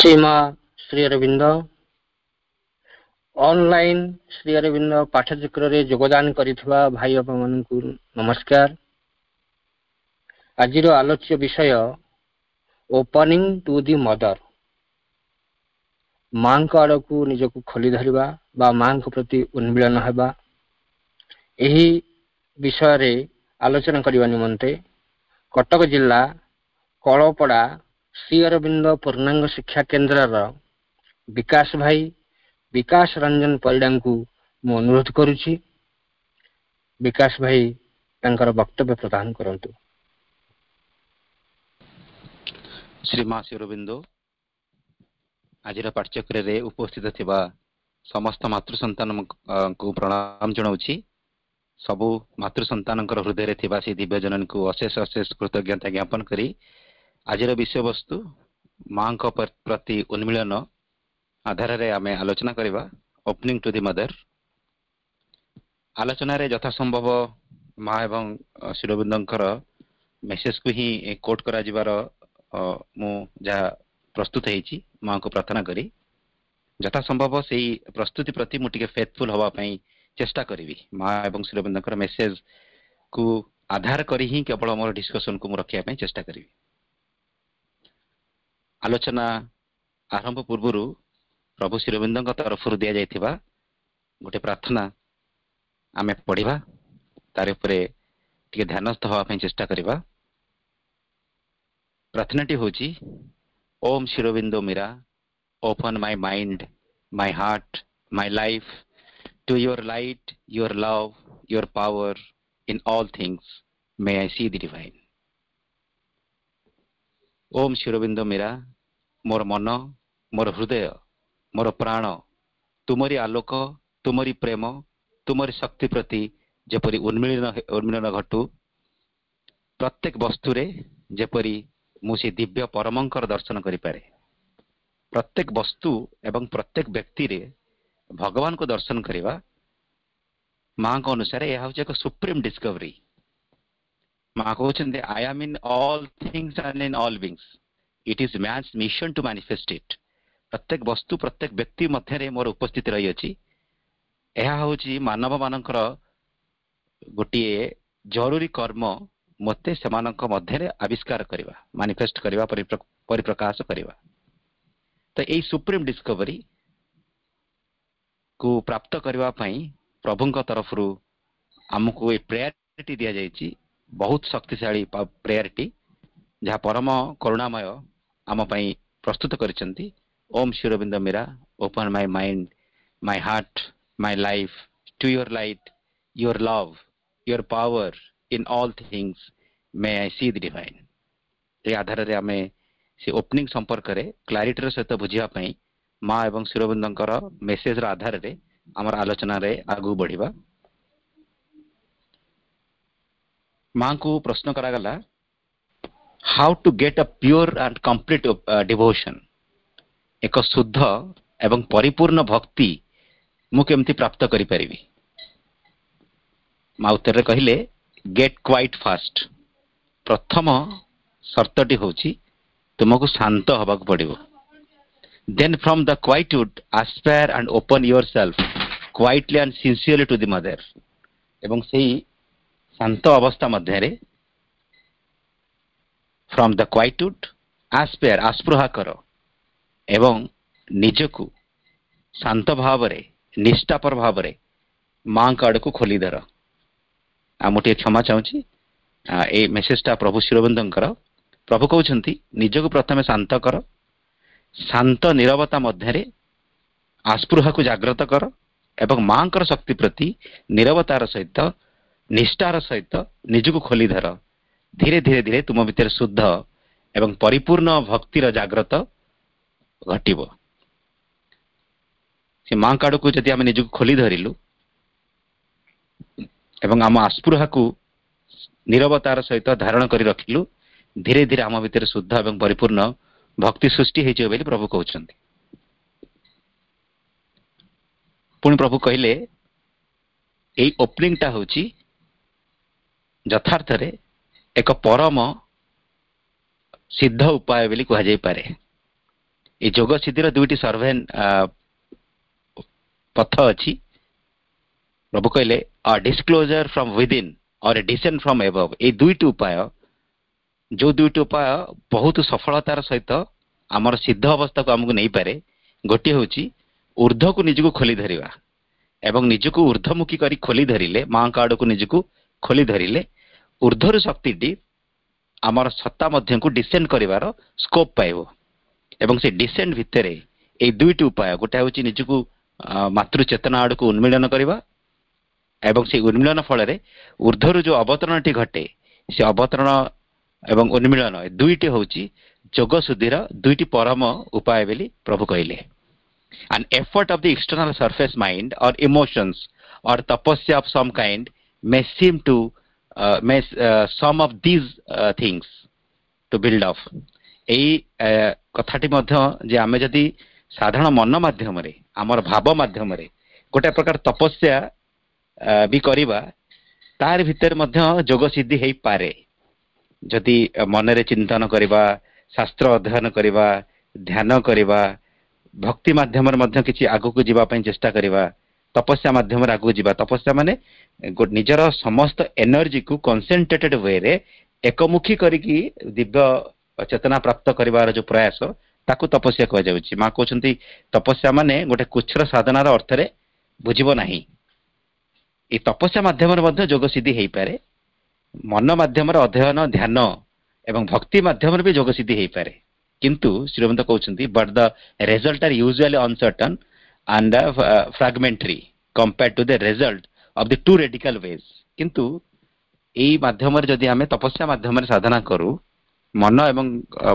Shrima Shri Arvind online Shri Arvind ପାଠଚକ୍ରରେ ଯୋଗଦାନ କରିଥିବା ଭାଇ ବାପାମାନଙ୍କୁ ନମସ୍କାର ଆଜିର ଆଲୋଚ୍ୟ ବିଷୟ ଓପନିଂ ଟୁ ଦି ମଦର ମାଙ୍କ ଆଡ଼କୁ ନିଜକୁ ଖୋଲି ଧରିବା ବା ମାଙ୍କ ପ୍ରତି ଉନ୍ମିଳନ ହେବା ଏହି ବିଷୟରେ ଆଲୋଚନା କରିବା ନିମନ୍ତେ କଟକ ଜିଲ୍ଲା କଳପଡ଼ା ଶ୍ରୀ ଅରବିନ୍ଦ ପୂର୍ଣ୍ଣାଙ୍ଗ ଶିକ୍ଷା କେନ୍ଦ୍ରର ବିକାଶ ଭାଇ ବିକାଶ ରଞ୍ଜନ ପରିଡ଼ାଙ୍କୁ ମୁଁ ଅନୁରୋଧ କରୁଛି। ବିକାଶ ଭାଇ ତାଙ୍କର ବକ୍ତବ୍ୟ ପ୍ରଦାନ କରନ୍ତୁ। ଶ୍ରୀ ମା ଶିରବିନ୍ଦୁ ଆଜିର ପାଠ୍ୟକ୍ରମରେ ଉପସ୍ଥିତ ଥିବା ସମସ୍ତ ମାତୃ ସନ୍ତାନଙ୍କୁ ପ୍ରଣାମ ଜଣାଉଛି। ସବୁ ମାତୃ ସନ୍ତାନଙ୍କର ହୃଦୟରେ ଥିବା ସେହି ଦିବ୍ୟଜନନୀକୁ ଅଶେଷ ଅଶେଷ କୃତଜ୍ଞତା ଜ୍ଞାପନ କରି ଆଜିର ବିଷୟବସ୍ତୁ ମାଙ୍କ ପ୍ରତି ଉନ୍ମିଳନ ଆଧାରରେ ଆମେ ଆଲୋଚନା କରିବା। ଓପନିଂ ଟୁ ଦି ମଦର ଆଲୋଚନାରେ ଯଥାସମ୍ଭବ ମା ଏବଂ ଶିରବିନ୍ଦଙ୍କର ମେସେଜକୁ ହିଁ କୋଟ୍ କରାଯିବାର ମୁଁ ଯାହା ପ୍ରସ୍ତୁତ ହେଇଛି ମାଙ୍କୁ ପ୍ରାର୍ଥନା କରି। ଯଥାସମ୍ଭବ ସେଇ ପ୍ରସ୍ତୁତି ପ୍ରତି ମୁଁ ଟିକେ ଫେଥଫୁଲ୍ ହେବା ପାଇଁ ଚେଷ୍ଟା କରିବି। ମା ଏବଂ ଶିରବିନ୍ଦଙ୍କର ମେସେଜକୁ ଆଧାର କରି ହିଁ କେବଳ ମୋର ଡିସ୍କସନକୁ ମୁଁ ରଖିବା ପାଇଁ ଚେଷ୍ଟା କରିବି। ଆଲୋଚନା ଆରମ୍ଭ ପୂର୍ବରୁ ପ୍ରଭୁ ଶ୍ରୀରବିନ୍ଦଙ୍କ ତରଫରୁ ଦିଆଯାଇଥିବା ଗୋଟେ ପ୍ରାର୍ଥନା ଆମେ ପଢ଼ିବା। ତାର ଉପରେ ଟିକେ ଧ୍ୟାନସ୍ଥ ହେବା ପାଇଁ ଚେଷ୍ଟା କରିବା। ପ୍ରାର୍ଥନାଟି ହେଉଛି Om Shri Aurobindo Mira open my mind my heart my life to your light your love your power in all things may I see the divine. Om Shri Aurobindo Mira ମୋର ମନ ମୋର ହୃଦୟ ମୋର ପ୍ରାଣ ତୁମରି ଆଲୋକ ତୁମରି ପ୍ରେମ ତୁମରି ଶକ୍ତି ପ୍ରତି ଯେପରି ଉନ୍ମିଳନ ଉନ୍ମିଳନ ଘଟୁ ପ୍ରତ୍ୟେକ ବସ୍ତୁରେ ଯେପରି ମୁଁ ସେ ଦିବ୍ୟ ପରମଙ୍କର ଦର୍ଶନ କରିପାରେ। ପ୍ରତ୍ୟେକ ବସ୍ତୁ ଏବଂ ପ୍ରତ୍ୟେକ ବ୍ୟକ୍ତିରେ ଭଗବାନଙ୍କୁ ଦର୍ଶନ କରିବା ମାଙ୍କ ଅନୁସାରେ ଏହା ହେଉଛି ଏକ ସୁପ୍ରିମ ଡିସ୍କଭରି ମା କହୁଛନ୍ତି I am in all things and in all beings it is man's mission to manifest it ପ୍ରତ୍ୟେକ ବସ୍ତୁ ପ୍ରତ୍ୟେକ ବ୍ୟକ୍ତି ମଧ୍ୟରେ ମୋର ଉପସ୍ଥିତି ରହିଅଛି। ଏହା ହେଉଛି ମାନବମାନଙ୍କର ଗୋଟିଏ ଜରୁରୀ କର୍ମ ମୋତେ ସେମାନଙ୍କ ମଧ୍ୟରେ ଆବିଷ୍କାର କରିବା ମାନିଫେଷ୍ଟ କରିବା ପରିପ୍ରକାଶ କରିବା। ତ ଏଇ ସୁପ୍ରିମ ଡିସ୍କଭରି କୁ ପ୍ରାପ୍ତ କରିବା ପାଇଁ ପ୍ରଭୁଙ୍କ ତରଫରୁ ଆମକୁ ଏ ପ୍ରେୟାରଟି ଦିଆଯାଇଛି। ବହୁତ ଶକ୍ତିଶାଳୀ ପ୍ରେୟାରଟି ଯାହା ପରମ କରୁଣାମୟ ଆମ ପାଇଁ ପ୍ରସ୍ତୁତ କରିଛନ୍ତି। Om Shri Aurobindo Mira open my mind my heart my life to your light your love your power in all things may I see the divine ଏ ଆଧାରରେ ଆମେ ସେ ଓପନିଂ ସମ୍ପର୍କରେ କ୍ଲାରିଟିର ସହିତ ବୁଝିବା ପାଇଁ ମା ଏବଂ ଶିରବିନ୍ଦଙ୍କର ମେସେଜର ଆଧାରରେ ଆମର ଆଲୋଚନାରେ ଆଗକୁ ବଢିବା। ମାଙ୍କୁ ପ୍ରଶ୍ନ କରାଗଲା how to get a pure and complete devotion ଏକ ଶୁଦ୍ଧ ଏବଂ ପରିପୂର୍ଣ୍ଣ ଭକ୍ତି ମୁଁ କେମିତି ପ୍ରାପ୍ତ କରିପାରିବି ମା ଉତ୍ତରରେ କହିଲେ ଗେଟ୍ କ୍ୱାଇଟ୍ ଫାଷ୍ଟ ପ୍ରଥମ ସର୍ତ୍ତଟି ହେଉଛି ତୁମକୁ ଶାନ୍ତ ହେବାକୁ ପଡ଼ିବ then from the quietude aspire and open yourself quietly and sincerely to the Mother ଏବଂ ସେହି ଶାନ୍ତ ଅବସ୍ଥା ମଧ୍ୟରେ ଫ୍ରମ୍ ଦ କ୍ୱାଇଟ୍ୟୁଡ୍ ଆସ୍ପେୟାର ଆସ୍ପୃହା କର ଏବଂ ନିଜକୁ ଶାନ୍ତ ଭାବରେ ନିଷ୍ଠାପର ଭାବରେ ମାଙ୍କ ଆଡ଼କୁ ଖୋଲି ଧର ଆଉ ମୁଁ ଟିକେ କ୍ଷମା ଚାହୁଁଛି ଏଇ ମେସେଜଟା ପ୍ରଭୁ ଶିରବନ୍ଦଙ୍କର ପ୍ରଭୁ କହୁଛନ୍ତି ନିଜକୁ ପ୍ରଥମେ ଶାନ୍ତ କର ଶାନ୍ତ ନିରବତା ମଧ୍ୟରେ ଆସ୍ପୃହାକୁ ଜାଗ୍ରତ କର ଏବଂ ମାଙ୍କର ଶକ୍ତି ପ୍ରତି ନିରବତାର ସହିତ ନିଷ୍ଠାର ସହିତ ନିଜକୁ ଖୋଲି ଧର ଧୀରେ ଧୀରେ ଧୀରେ ତୁମ ଭିତରେ ଶୁଦ୍ଧ ଏବଂ ପରିପୂର୍ଣ୍ଣ ଭକ୍ତିର ଜାଗ୍ରତ ଘଟିବ। ସେ ମାଙ୍କ ଆଡ଼କୁ ଯଦି ଆମେ ନିଜକୁ ଖୋଲି ଧରିଲୁ ଏବଂ ଆମ ଆସ୍ପୃହାକୁ ନିରବତାର ସହିତ ଧାରଣ କରି ରଖିଲୁ ଧୀରେ ଧୀରେ ଆମ ଭିତରେ ଶୁଦ୍ଧ ଏବଂ ପରିପୂର୍ଣ୍ଣ ଭକ୍ତି ସୃଷ୍ଟି ହେଇଯିବ ବୋଲି ପ୍ରଭୁ କହୁଛନ୍ତି। ପୁଣି ପ୍ରଭୁ କହିଲେ ଏଇ ଓପନିଂଟା ହେଉଛି ଯଥାର୍ଥରେ ଏକ ପରମ ସିଦ୍ଧ ଉପାୟ ବୋଲି କୁହାଯାଇପାରେ। ଏ ଯୋଗ ସିଦ୍ଧିର ଦୁଇଟି ସର୍ଭେ ପଥ ଅଛି। ପ୍ରଭୁ କହିଲେ a disclosure from within or a descent from above ଏଇ ଦୁଇଟି ଉପାୟ। ଯୋଉ ଦୁଇଟି ଉପାୟ ବହୁତ ସଫଳତାର ସହିତ ଆମର ସିଦ୍ଧ ଅବସ୍ଥାକୁ ଆମକୁ ନେଇପାରେ ଗୋଟିଏ ହେଉଛି ଉର୍ଦ୍ଧ୍ୱକୁ ନିଜକୁ ଖୋଲି ଧରିବା। ଏବଂ ନିଜକୁ ଉର୍ଦ୍ଧ୍ୱମୁଖୀ କରି ଖୋଲି ଧରିଲେ ମାଙ୍କ ଆଡ଼କୁ ନିଜକୁ ଖୋଲି ଧରିଲେ ଉର୍ଦ୍ଧ୍ୱରୁ ଶକ୍ତିଟି ଆମର ସତ୍ତା ମଧ୍ୟକୁ ଡିସେଣ୍ଡ କରିବାର ସ୍କୋପ୍ ପାଇବ। ଏବଂ ସେ ଡିସେଣ୍ଡ ଭିତରେ ଏଇ ଦୁଇଟି ଉପାୟ ଗୋଟେ ହେଉଛି ନିଜକୁ ମାତୃ ଚେତନା ଆଡ଼କୁ ଉନ୍ମିଳନ କରିବା ଏବଂ ସେଇ ଉନ୍ମିଳନ ଫଳରେ ଉର୍ଦ୍ଧ୍ୱରୁ ଯୋଉ ଅବତରଣଟି ଘଟେ ସେ ଅବତରଣ ଏବଂ ଉନ୍ମିଳନ ଦୁଇଟି ହେଉଛି ଯୋଗ ଶୁଦ୍ଧିର ଦୁଇଟି ପରମ ଉପାୟ ବୋଲି ପ୍ରଭୁ କହିଲେ। An effort of the external surface mind or emotions or tapasya of some kind may seem to uh, may uh, some of these uh, things to build off. ଏଇ କଥାଟି ମଧ୍ୟ ଯେ ଆମେ ଯଦି ସାଧାରଣ ମନ ମାଧ୍ୟମରେ ଆମର ଭାବ ମାଧ୍ୟମରେ ଗୋଟେ ପ୍ରକାର ତପସ୍ୟା ବି କରିବା ତାରି ଭିତରେ ମଧ୍ୟ ଯୋଗ ସିଦ୍ଧି ହେଇପାରେ। ଯଦି ମନରେ ଚିନ୍ତନ କରିବା ଶାସ୍ତ୍ର ଅଧ୍ୟୟନ କରିବା ଧ୍ୟାନ କରିବା ଭକ୍ତି ମାଧ୍ୟମରେ ମଧ୍ୟ କିଛି ଆଗକୁ ଯିବା ପାଇଁ ଚେଷ୍ଟା କରିବା ତପସ୍ୟା ମାଧ୍ୟମରେ ଆଗକୁ ଯିବା। ତପସ୍ୟା ମାନେ ନିଜର ସମସ୍ତ ଏନର୍ଜିକୁ କନସେନ୍ଟ୍ରେଟେଡ୍ ୱେରେ ଏକମୁଖୀ କରିକି ଦିବ୍ୟ ଚେତନା ପ୍ରାପ୍ତ କରିବାର ଯୋଉ ପ୍ରୟାସ ତାକୁ ତପସ୍ୟା କୁହାଯାଉଛି। ମା କହୁଛନ୍ତି ତପସ୍ୟା ମାନେ ଗୋଟେ କୁଚ୍ଛର ସାଧନାର ଅର୍ଥରେ ବୁଝିବ ନାହିଁ। ଏଇ ତପସ୍ୟା ମାଧ୍ୟମରେ ମଧ୍ୟ ଯୋଗ ସିଦ୍ଧି ହେଇପାରେ। ମନ ମାଧ୍ୟମରେ ଅଧ୍ୟୟନ ଧ୍ୟାନ ଏବଂ ଭକ୍ତି ମାଧ୍ୟମରେ ବି ଯୋଗ ସିଦ୍ଧି ହେଇପାରେ। କିନ୍ତୁ ଶ୍ରୀମନ୍ତ କହୁଛନ୍ତି but the results are usually uncertain and fragmentary compare to the result of the two radical ways କିନ୍ତୁ ଏଇ ମାଧ୍ୟମରେ ଯଦି ଆମେ ତପସ୍ୟା ମାଧ୍ୟମରେ ସାଧନା କରୁ ମନ ଏବଂ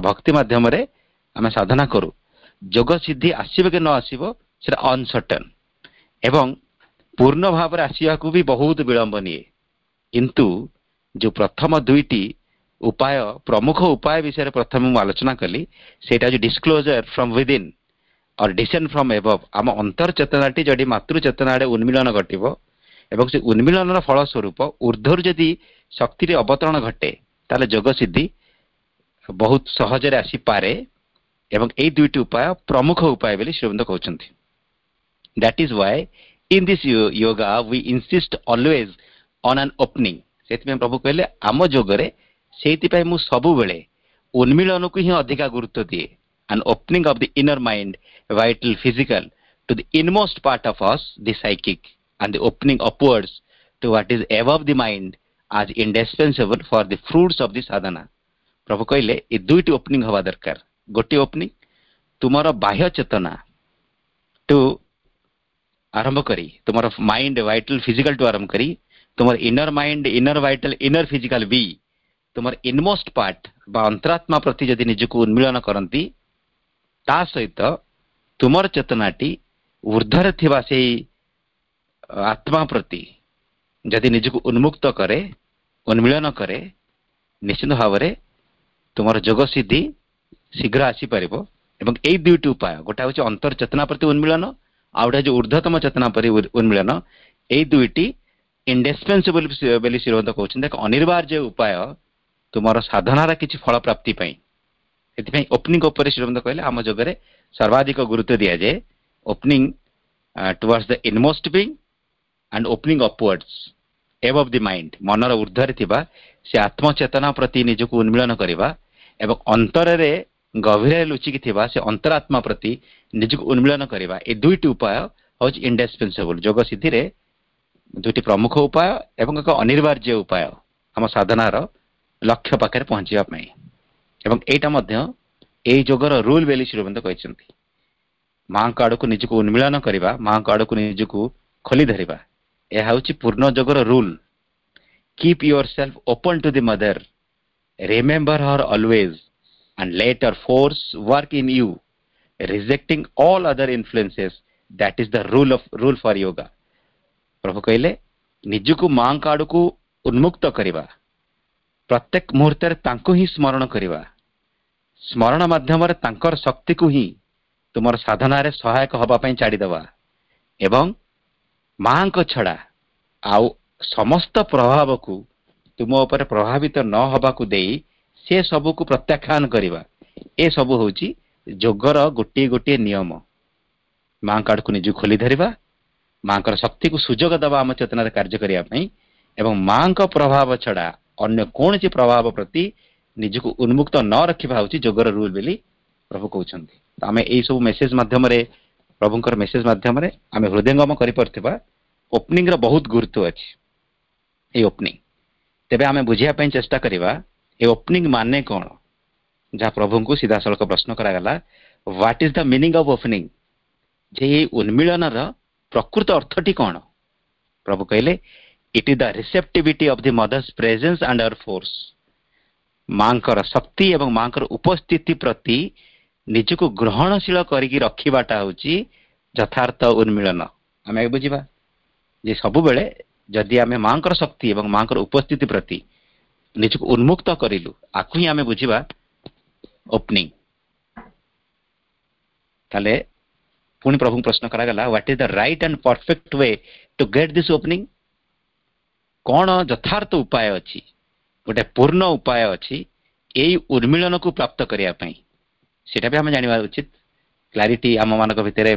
ଭକ୍ତି ମାଧ୍ୟମରେ ଆମେ ସାଧନା କରୁ ଯୋଗ ସିଦ୍ଧି ଆସିବ କି ନ ଆସିବ ସେଟା ଅନସର୍ଟନ୍ ଏବଂ ପୂର୍ଣ୍ଣ ଭାବରେ ଆସିବାକୁ ବି ବହୁତ ବିଳମ୍ବ ନିଏ କିନ୍ତୁ ଯୋଉ ପ୍ରଥମ ଦୁଇଟି ଉପାୟ ପ୍ରମୁଖ ଉପାୟ ବିଷୟରେ ପ୍ରଥମେ ମୁଁ ଆଲୋଚନା କଲି ସେଇଟା ହେଉଛି disclosure from within or descent from above ଆମ ଅନ୍ତର ଚେତନାଟି ଯଦି ମାତୃ ଚେତନା ଆଡ଼େ ଉନ୍ମିଳନ ଘଟିବ ଏବଂ ସେ ଉନ୍ମିଳନର ଫଳସ୍ୱରୂପ ଉର୍ଦ୍ଧ୍ୱରୁ ଯଦି ଶକ୍ତିରେ ଅବତରଣ ଘଟେ ତାହେଲେ ଯୋଗ ସିଦ୍ଧି ବହୁତ ସହଜରେ ଆସିପାରେ ଏବଂ ଏଇ ଦୁଇଟି ଉପାୟ ପ୍ରମୁଖ ଉପାୟ ବୋଲି ଶ୍ରୀବନ୍ଦ କହୁଛନ୍ତି। That is why in this yoga we insist always on an opening ସେଥିପାଇଁ ପ୍ରଭୁ କହିଲେ ଆମ ଯୋଗରେ ସେଇଥିପାଇଁ ମୁଁ ସବୁବେଳେ ଉନ୍ମିଳନକୁ ହିଁ ଅଧିକା ଗୁରୁତ୍ୱ ଦିଏ। an opening of the inner mind, vital, physical, to the inmost part of us, the psychic, and the opening upwards to what is above the mind as indispensable for the fruits of the sadhana. ପ୍ରଭୁ କହିଲେ ଏ ଦୁଇଟି opening ହେବା ଦରକାର ଗୋଟିଏ opening ତୁମର ବାହ୍ୟ ଚେତନା two ଆରମ୍ଭ କରି ତୁମର ମାଇଣ୍ଡ ଭାଇଟାଲ ଫିଜିକାଲ ଟୁ ଆରମ୍ଭ କରି ତୁମର inner mind inner vital inner physical ବି ତୁମର ଇନମୋଷ୍ଟ ପାର୍ଟ ବା ଅନ୍ତରାତ୍ମା ପ୍ରତି ଯଦି ନିଜକୁ ଉନ୍ମିଳନ କରନ୍ତି ତା ସହିତ ତୁମର ଚେତନାଟି ଉର୍ଦ୍ଧ୍ୱରେ ଥିବା ସେଇ ଆତ୍ମା ପ୍ରତି ଯଦି ନିଜକୁ ଉନ୍ମୁକ୍ତ କରେ ଉନ୍ମିଳନ କରେ ନିଶ୍ଚିତ ଭାବରେ ତୁମର ଯୋଗ ସିଦ୍ଧି ଶୀଘ୍ର ଆସିପାରିବ ଏବଂ ଏଇ ଦୁଇଟି ଉପାୟ ଗୋଟେ ହେଉଛି ଅନ୍ତର ଚେତନା ପ୍ରତି ଉନ୍ମିଳନ ଆଉ ଗୋଟେ ହେଉଛି ଉର୍ଦ୍ଧ୍ୱତମ ଚେତନା ପରି ଉନ୍ମିଳନ ଏଇ ଦୁଇଟି ଇଣ୍ଡିସ୍ପେନ୍ସିବଲ ବୋଲି ଶ୍ରୀମନ୍ତ କହୁଛନ୍ତି। ଏକ ଅନିବାର୍ଯ୍ୟ ଉପାୟ ତୁମର ସାଧନାର କିଛି ଫଳ ପ୍ରାପ୍ତି ପାଇଁ। ସେଥିପାଇଁ ଓପନିଂ ଉପରେ ଶ୍ରୀମନ୍ତ କହିଲେ ଆମ ଯୋଗରେ ସର୍ବାଧିକ ଗୁରୁତ୍ୱ ଦିଆଯାଏ opening towards the inmost being and opening upwards above of the mind ମନର ଉର୍ଦ୍ଧ୍ୱରେ ଥିବା ସେ ଆତ୍ମଚେତନା ପ୍ରତି ନିଜକୁ ଉନ୍ମିଳନ କରିବା ଏବଂ ଅନ୍ତରରେ ଗଭୀରରେ ଲୁଚିକି ଥିବା ସେ ଅନ୍ତରାତ୍ମା ପ୍ରତି ନିଜକୁ ଉନ୍ମିଳନ କରିବା ଏ ଦୁଇଟି ଉପାୟ ହେଉଛି ଇଣ୍ଡିସ୍ପେନ୍ସିବଲ ଯୋଗ ସିଦ୍ଧିରେ ଦୁଇଟି ପ୍ରମୁଖ ଉପାୟ ଏବଂ ଏକ ଅନିବାର୍ଯ୍ୟ ଉପାୟ ଆମ ସାଧନାର ଲକ୍ଷ୍ୟ ପାଖରେ ପହଞ୍ଚିବା ପାଇଁ ଏବଂ ଏଇଟା ମଧ୍ୟ ଏଇ ଯୋଗର ରୁଲ ବୋଲି ଶ୍ରୀବନ୍ଦ କହିଛନ୍ତି ମାଙ୍କ ଆଡ଼କୁ ନିଜକୁ ଉନ୍ମିଳନ କରିବା ମାଙ୍କ ଆଡ଼କୁ ନିଜକୁ ଖୋଲି ଧରିବା ଏହା ହେଉଛି ପୂର୍ଣ୍ଣ ଯୋଗର rule keep yourself open to the mother remember her always and let her force work in you rejecting all other influences that is the rule of rule for yoga ପ୍ରଭୁ କହିଲେ ନିଜକୁ ମାଙ୍କ ଆଡ଼କୁ ଉନ୍ମୁକ୍ତ କରିବା ପ୍ରତ୍ୟେକ ମୁହୂର୍ତ୍ତରେ ତାଙ୍କୁ ହିଁ ସ୍ମରଣ କରିବା ସ୍ମରଣ ମାଧ୍ୟମରେ ତାଙ୍କର ଶକ୍ତିକୁ ହିଁ ତୁମର ସାଧନାରେ ସହାୟକ ହେବା ପାଇଁ ଛାଡ଼ିଦେବା ଏବଂ ମାଙ୍କ ଛଡ଼ା ଆଉ ସମସ୍ତ ପ୍ରଭାବକୁ ତୁମ ଉପରେ ପ୍ରଭାବିତ ନ ହେବାକୁ ଦେଇ ସେ ସବୁକୁ ପ୍ରତ୍ୟାଖ୍ୟାନ କରିବା। ଏସବୁ ହେଉଛି ଯୋଗର ଗୋଟିଏ ଗୋଟିଏ ନିୟମ। ମାଙ୍କ ଆଡ଼କୁ ନିଜକୁ ଖୋଲି ଧରିବା ମାଙ୍କର ଶକ୍ତିକୁ ସୁଯୋଗ ଦେବା ଆମ ଚେତନାରେ କାର୍ଯ୍ୟ କରିବା ପାଇଁ ଏବଂ ମାଙ୍କ ପ୍ରଭାବ ଛଡ଼ା ଅନ୍ୟ କୌଣସି ପ୍ରଭାବ ପ୍ରତି ନିଜକୁ ଉନ୍ମୁକ୍ତ ନ ରଖିବା ହେଉଛି ଯୋଗର ରୁଲ ବୋଲି ପ୍ରଭୁ କହୁଛନ୍ତି। ତ ଆମେ ଏଇ ସବୁ ମେସେଜ ମାଧ୍ୟମରେ ପ୍ରଭୁଙ୍କର ମେସେଜ ମାଧ୍ୟମରେ ଆମେ ହୃଦୟଙ୍ଗମ କରିପାରୁଥିବା ଓପନିଂର ବହୁତ ଗୁରୁତ୍ୱ ଅଛି। ଏଇ ଓପନିଂ ତେବେ ଆମେ ବୁଝିବା ପାଇଁ ଚେଷ୍ଟା କରିବା ଏ ଓପନିଂ ମାନେ କ'ଣ? ଯାହା ପ୍ରଭୁଙ୍କୁ ସିଧାସଳଖ ପ୍ରଶ୍ନ କରାଗଲା what is the meaning of opening ଯେ ଏଇ ଉନ୍ମିଳନର ପ୍ରକୃତ ଅର୍ଥଟି କ'ଣ? ପ୍ରଭୁ କହିଲେ it is the receptivity of the Mother's presence and our force ମାଙ୍କର ଶକ୍ତି ଏବଂ ମାଙ୍କର ଉପସ୍ଥିତି ପ୍ରତି ନିଜକୁ ଗ୍ରହଣଶୀଳ କରିକି ରଖିବାଟା ହେଉଛି ଯଥାର୍ଥ ଉନ୍ମିଳନ ଆମେ ବୁଝିବା ଯେ ସବୁବେଳେ ଯଦି ଆମେ ମାଙ୍କର ଶକ୍ତି ଏବଂ ମାଙ୍କର ଉପସ୍ଥିତି ପ୍ରତି ନିଜକୁ ଉନ୍ମୁକ୍ତ କରିଲୁ ଆକୁ ହିଁ ଆମେ ବୁଝିବା ଓପନିଂ ତାହେଲେ ପୁଣି ପ୍ରଭୁଙ୍କୁ ପ୍ରଶ୍ନ କରାଗଲା what is the right and perfect way to get this opening କ'ଣ ଯଥାର୍ଥ ଉପାୟ ଅଛି ଗୋଟେ ପୂର୍ଣ୍ଣ ଉପାୟ ଅଛି ଏଇ ଉନ୍ମିଳନକୁ ପ୍ରାପ୍ତ କରିବା ପାଇଁ। ସେଇଟା ବି ଆମେ ଜାଣିବା ଉଚିତ। କ୍ଲାରିଟି ଆମମାନଙ୍କ ଭିତରେ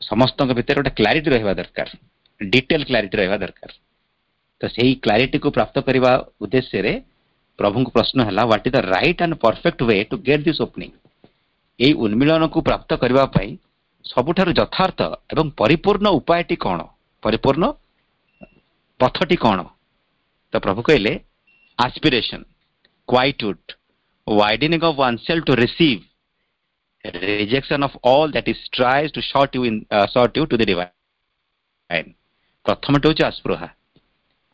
ସମସ୍ତଙ୍କ ଭିତରେ ଗୋଟେ କ୍ଲାରିଟି ରହିବା ଦରକାର। ଡିଟେଲ କ୍ଲାରିଟି ରହିବା ଦରକାର। ତ ସେଇ କ୍ଲାରିଟିକୁ ପ୍ରାପ୍ତ କରିବା ଉଦ୍ଦେଶ୍ୟରେ ପ୍ରଭୁଙ୍କୁ ପ୍ରଶ୍ନ ହେଲା what is the right and perfect way to get this opening ଏଇ ଉନ୍ମିଳନକୁ ପ୍ରାପ୍ତ କରିବା ପାଇଁ ସବୁଠାରୁ ଯଥାର୍ଥ ଏବଂ ପରିପୂର୍ଣ୍ଣ ଉପାୟଟି କ'ଣ? ପରିପୂର୍ଣ୍ଣ ପଥଟି କ'ଣ? ତ ପ୍ରଭୁ କହିଲେ aspiration, quietude, widening of oneself to receive, rejection of all that is tries to short you in uh, short you to the divine. ପ୍ରଥମଟି ହେଉଛି ଆସ୍ପୃହା।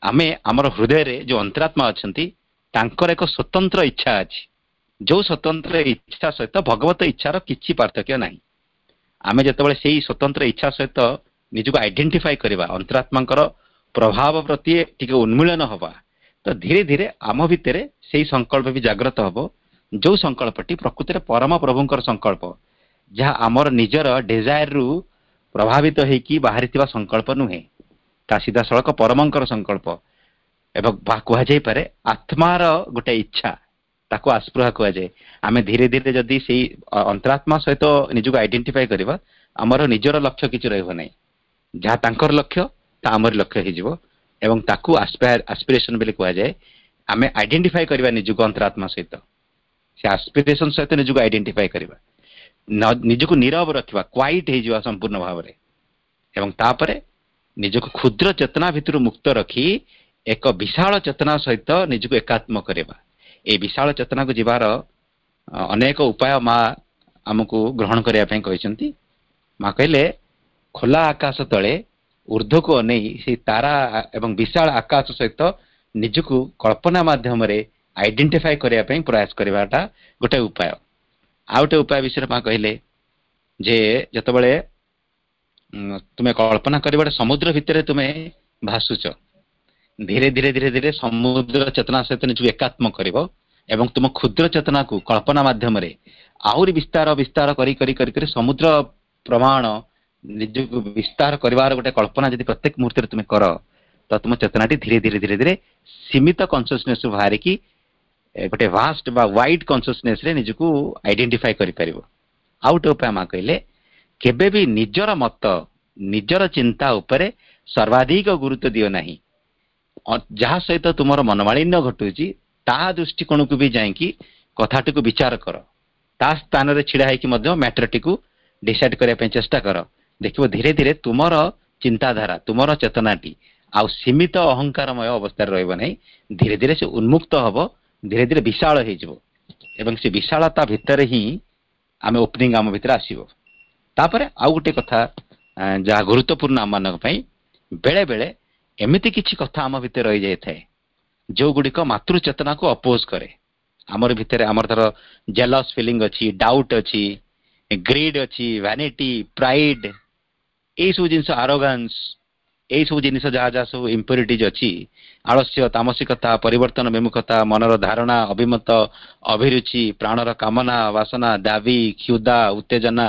ଆମେ ଆମର ହୃଦୟରେ ଯେଉଁ ଅନ୍ତରାତ୍ମା ଅଛନ୍ତି ତାଙ୍କର ଏକ ସ୍ୱତନ୍ତ୍ର ଇଚ୍ଛା ଅଛି। ଯେଉଁ ସ୍ୱତନ୍ତ୍ର ଇଚ୍ଛା ସହିତ ଭଗବତ ଇଚ୍ଛାର କିଛି ପାର୍ଥକ୍ୟ ନାହିଁ। ଆମେ ଯେତେବେଳେ ସେଇ ସ୍ୱତନ୍ତ୍ର ଇଚ୍ଛା ସହିତ ନିଜକୁ ଆଇଡେଣ୍ଟିଫାଇ କରିବା ଅନ୍ତରାତ୍ମାଙ୍କର ପ୍ରଭାବ ପ୍ରତି ଟିକେ ଉନ୍ମୂଳନ ହେବା ତ ଧୀରେ ଧୀରେ ଆମ ଭିତରେ ସେଇ ସଂକଳ୍ପ ବି ଜାଗ୍ରତ ହବ। ଯୋଉ ସଂକଳ୍ପଟି ପ୍ରକୃତିରେ ପରମ ପ୍ରଭୁଙ୍କର ସଂକଳ୍ପ ଯାହା ଆମର ନିଜର ଡିଜାୟାରରୁ ପ୍ରଭାବିତ ହେଇକି ବାହାରିଥିବା ସଂକଳ୍ପ ନୁହେଁ। ତା ସିଧାସଳଖ ପରମଙ୍କର ସଂକଳ୍ପ। ଏବଂ କୁହାଯାଇପାରେ ଆତ୍ମାର ଗୋଟେ ଇଚ୍ଛା ତାକୁ ଆସ୍ପୃହା କୁହାଯାଏ। ଆମେ ଧୀରେ ଧୀରେ ଯଦି ସେଇ ଅନ୍ତରାତ୍ମା ସହିତ ନିଜକୁ ଆଇଡେଣ୍ଟିଫାଇ କରିବା ଆମର ନିଜର ଲକ୍ଷ୍ୟ କିଛି ରହିବ ନାହିଁ। ଯାହା ତାଙ୍କର ଲକ୍ଷ୍ୟ ତା ଆମରି ଲକ୍ଷ୍ୟ ହେଇଯିବ। ଏବଂ ତାକୁ ଆସ୍ପିରେସନ ବୋଲି କୁହାଯାଏ ଆମେ ଆଇଡେଣ୍ଟିଫାଇ କରିବା ନିଜକୁ ଅନ୍ତରାତ୍ମା ସହିତ। ସେ ଆସ୍ପିରେସନ ସହିତ ନିଜକୁ ଆଇଡେଣ୍ଟିଫାଇ କରିବା। ନିଜକୁ ନିରବ ରଖିବା କ୍ୱାଇଟ୍ ହେଇଯିବା ସମ୍ପୂର୍ଣ୍ଣ ଭାବରେ। ଏବଂ ତାପରେ ନିଜକୁ କ୍ଷୁଦ୍ର ଚେତନା ଭିତରୁ ମୁକ୍ତ ରଖି ଏକ ବିଶାଳ ଚେତନା ସହିତ ନିଜକୁ ଏକାତ୍ମ କରିବା। এই ବିଶାଳ ଚେତନାକୁ ଯିବାର ଅନେକ ଉପାୟ ମା ଆମକୁ ଗ୍ରହଣ କରିବା ପାଇଁ କହିଛନ୍ତି। ମା କହିଲେ ଖୋଲା ଆକାଶ ତଳେ ଉର୍ଦ୍ଧ୍ୱକୁ ଅନେଇ ସେଇ ତାରା ଏବଂ ବିଶାଳ ଆକାଶ ସହିତ ନିଜକୁ କଳ୍ପନା ମାଧ୍ୟମରେ ଆଇଡେଣ୍ଟିଫାଏ କରିବା ପାଇଁ ପ୍ରୟାସ କରିବାଟା ଗୋଟେ ଉପାୟ। ଆଉ ଗୋଟେ ଉପାୟ ବିଷୟରେ ମା କହିଲେ ଯେ ଯେତେବେଳେ ତୁମେ କଳ୍ପନା କରିବ ସମୁଦ୍ର ଭିତରେ ତୁମେ ଭାସୁଛ ଧୀରେ ଧୀରେ ଧୀରେ ଧୀରେ ସମୁଦ୍ର ଚେତନା ସହିତ ନିଜକୁ ଏକାତ୍ମ କରିବ ଏବଂ ତୁମ କ୍ଷୁଦ୍ର ଚେତନାକୁ କଳ୍ପନା ମାଧ୍ୟମରେ ଆହୁରି ବିସ୍ତାର ବିସ୍ତାର କରି କରି କରି କରି ସମୁଦ୍ର ପ୍ରମାଣ ନିଜକୁ ବିସ୍ତାର କରିବାର ଗୋଟେ କଳ୍ପନା ଯଦି ପ୍ରତ୍ୟେକ ମୁହୂର୍ତ୍ତରେ ତୁମେ କର ତ ତୁମ ଚେତନାଟି ଧୀରେ ଧୀରେ ଧୀରେ ଧୀରେ ସୀମିତ କନସିୟସନେସ୍ ବାହାରିକି ଗୋଟେ ଭାଷ୍ଟ ବା ୱାଇଡ୍ କନସିୟସନେସ୍ରେ ନିଜକୁ ଆଇଡେଣ୍ଟିଫାଏ କରିପାରିବ। ଆଉ ଗୋଟେ ଉପାୟ ମା କହିଲେ କେବେ ବି ନିଜର ମତ ନିଜର ଚିନ୍ତା ଉପରେ ସର୍ବାଧିକ ଗୁରୁତ୍ୱ ଦିଅ ନାହିଁ। ଯାହା ସହିତ ତୁମର ମନମାଳିନ୍ୟ ଘଟୁଛି ତାହା ଦୃଷ୍ଟିକୋଣକୁ ବି ଯାଇକି କଥାଟିକୁ ବିଚାର କର। ତା ସ୍ଥାନରେ ଛିଡ଼ା ହେଇକି ମଧ୍ୟ ମ୍ୟାଟରଟିକୁ ଡିସାଇଡ୍ କରିବା ପାଇଁ ଚେଷ୍ଟା କର। ଦେଖିବ ଧୀରେ ଧୀରେ ତୁମର ଚିନ୍ତାଧାରା ତୁମର ଚେତନାଟି ଆଉ ସୀମିତ ଅହଙ୍କାରମୟ ଅବସ୍ଥାରେ ରହିବ ନାହିଁ। ଧୀରେ ଧୀରେ ସେ ଉନ୍ମୁକ୍ତ ହବ ଧୀରେ ଧୀରେ ବିଶାଳ ହେଇଯିବ ଏବଂ ସେ ବିଶାଳତା ଭିତରେ ହିଁ ଆମେ ଓପନିଂ ଆମ ଭିତରେ ଆସିବ। ତାପରେ ଆଉ ଗୋଟେ କଥା ଯାହା ଗୁରୁତ୍ୱପୂର୍ଣ୍ଣ ଆମମାନଙ୍କ ପାଇଁ ବେଳେ ବେଳେ ଏମିତି କିଛି କଥା ଆମ ଭିତରେ ରହିଯାଇଥାଏ ଯେଉଁଗୁଡ଼ିକ ମାତୃଚେତନାକୁ ଅପୋଜ କରେ। ଆମର ଭିତରେ ଆମର ଧର ଜେଲସ୍ ଫିଲିଂ ଅଛି ଡାଉଟ୍ ଅଛି ଗ୍ରିଡ୍ ଅଛି ଭ୍ୟାନିଟି ପ୍ରାଇଡ୍ ଏଇସବୁ ଜିନିଷ ଆରୋଗାନ୍ସ ଏଇସବୁ ଜିନିଷ ଯାହା ଯାହା ସବୁ ଇମ୍ପ୍ୟୁରିଟିଜ୍ ଅଛି ଆଳସ୍ୟ ତାମସିକତା ପରିବର୍ତ୍ତନ ବିମୁଖତା ମନର ଧାରଣା ଅଭିମତ ଅଭିରୁଚି ପ୍ରାଣର କାମନା ବାସନା ଦାବି କ୍ଷୁଦା ଉତ୍ତେଜନା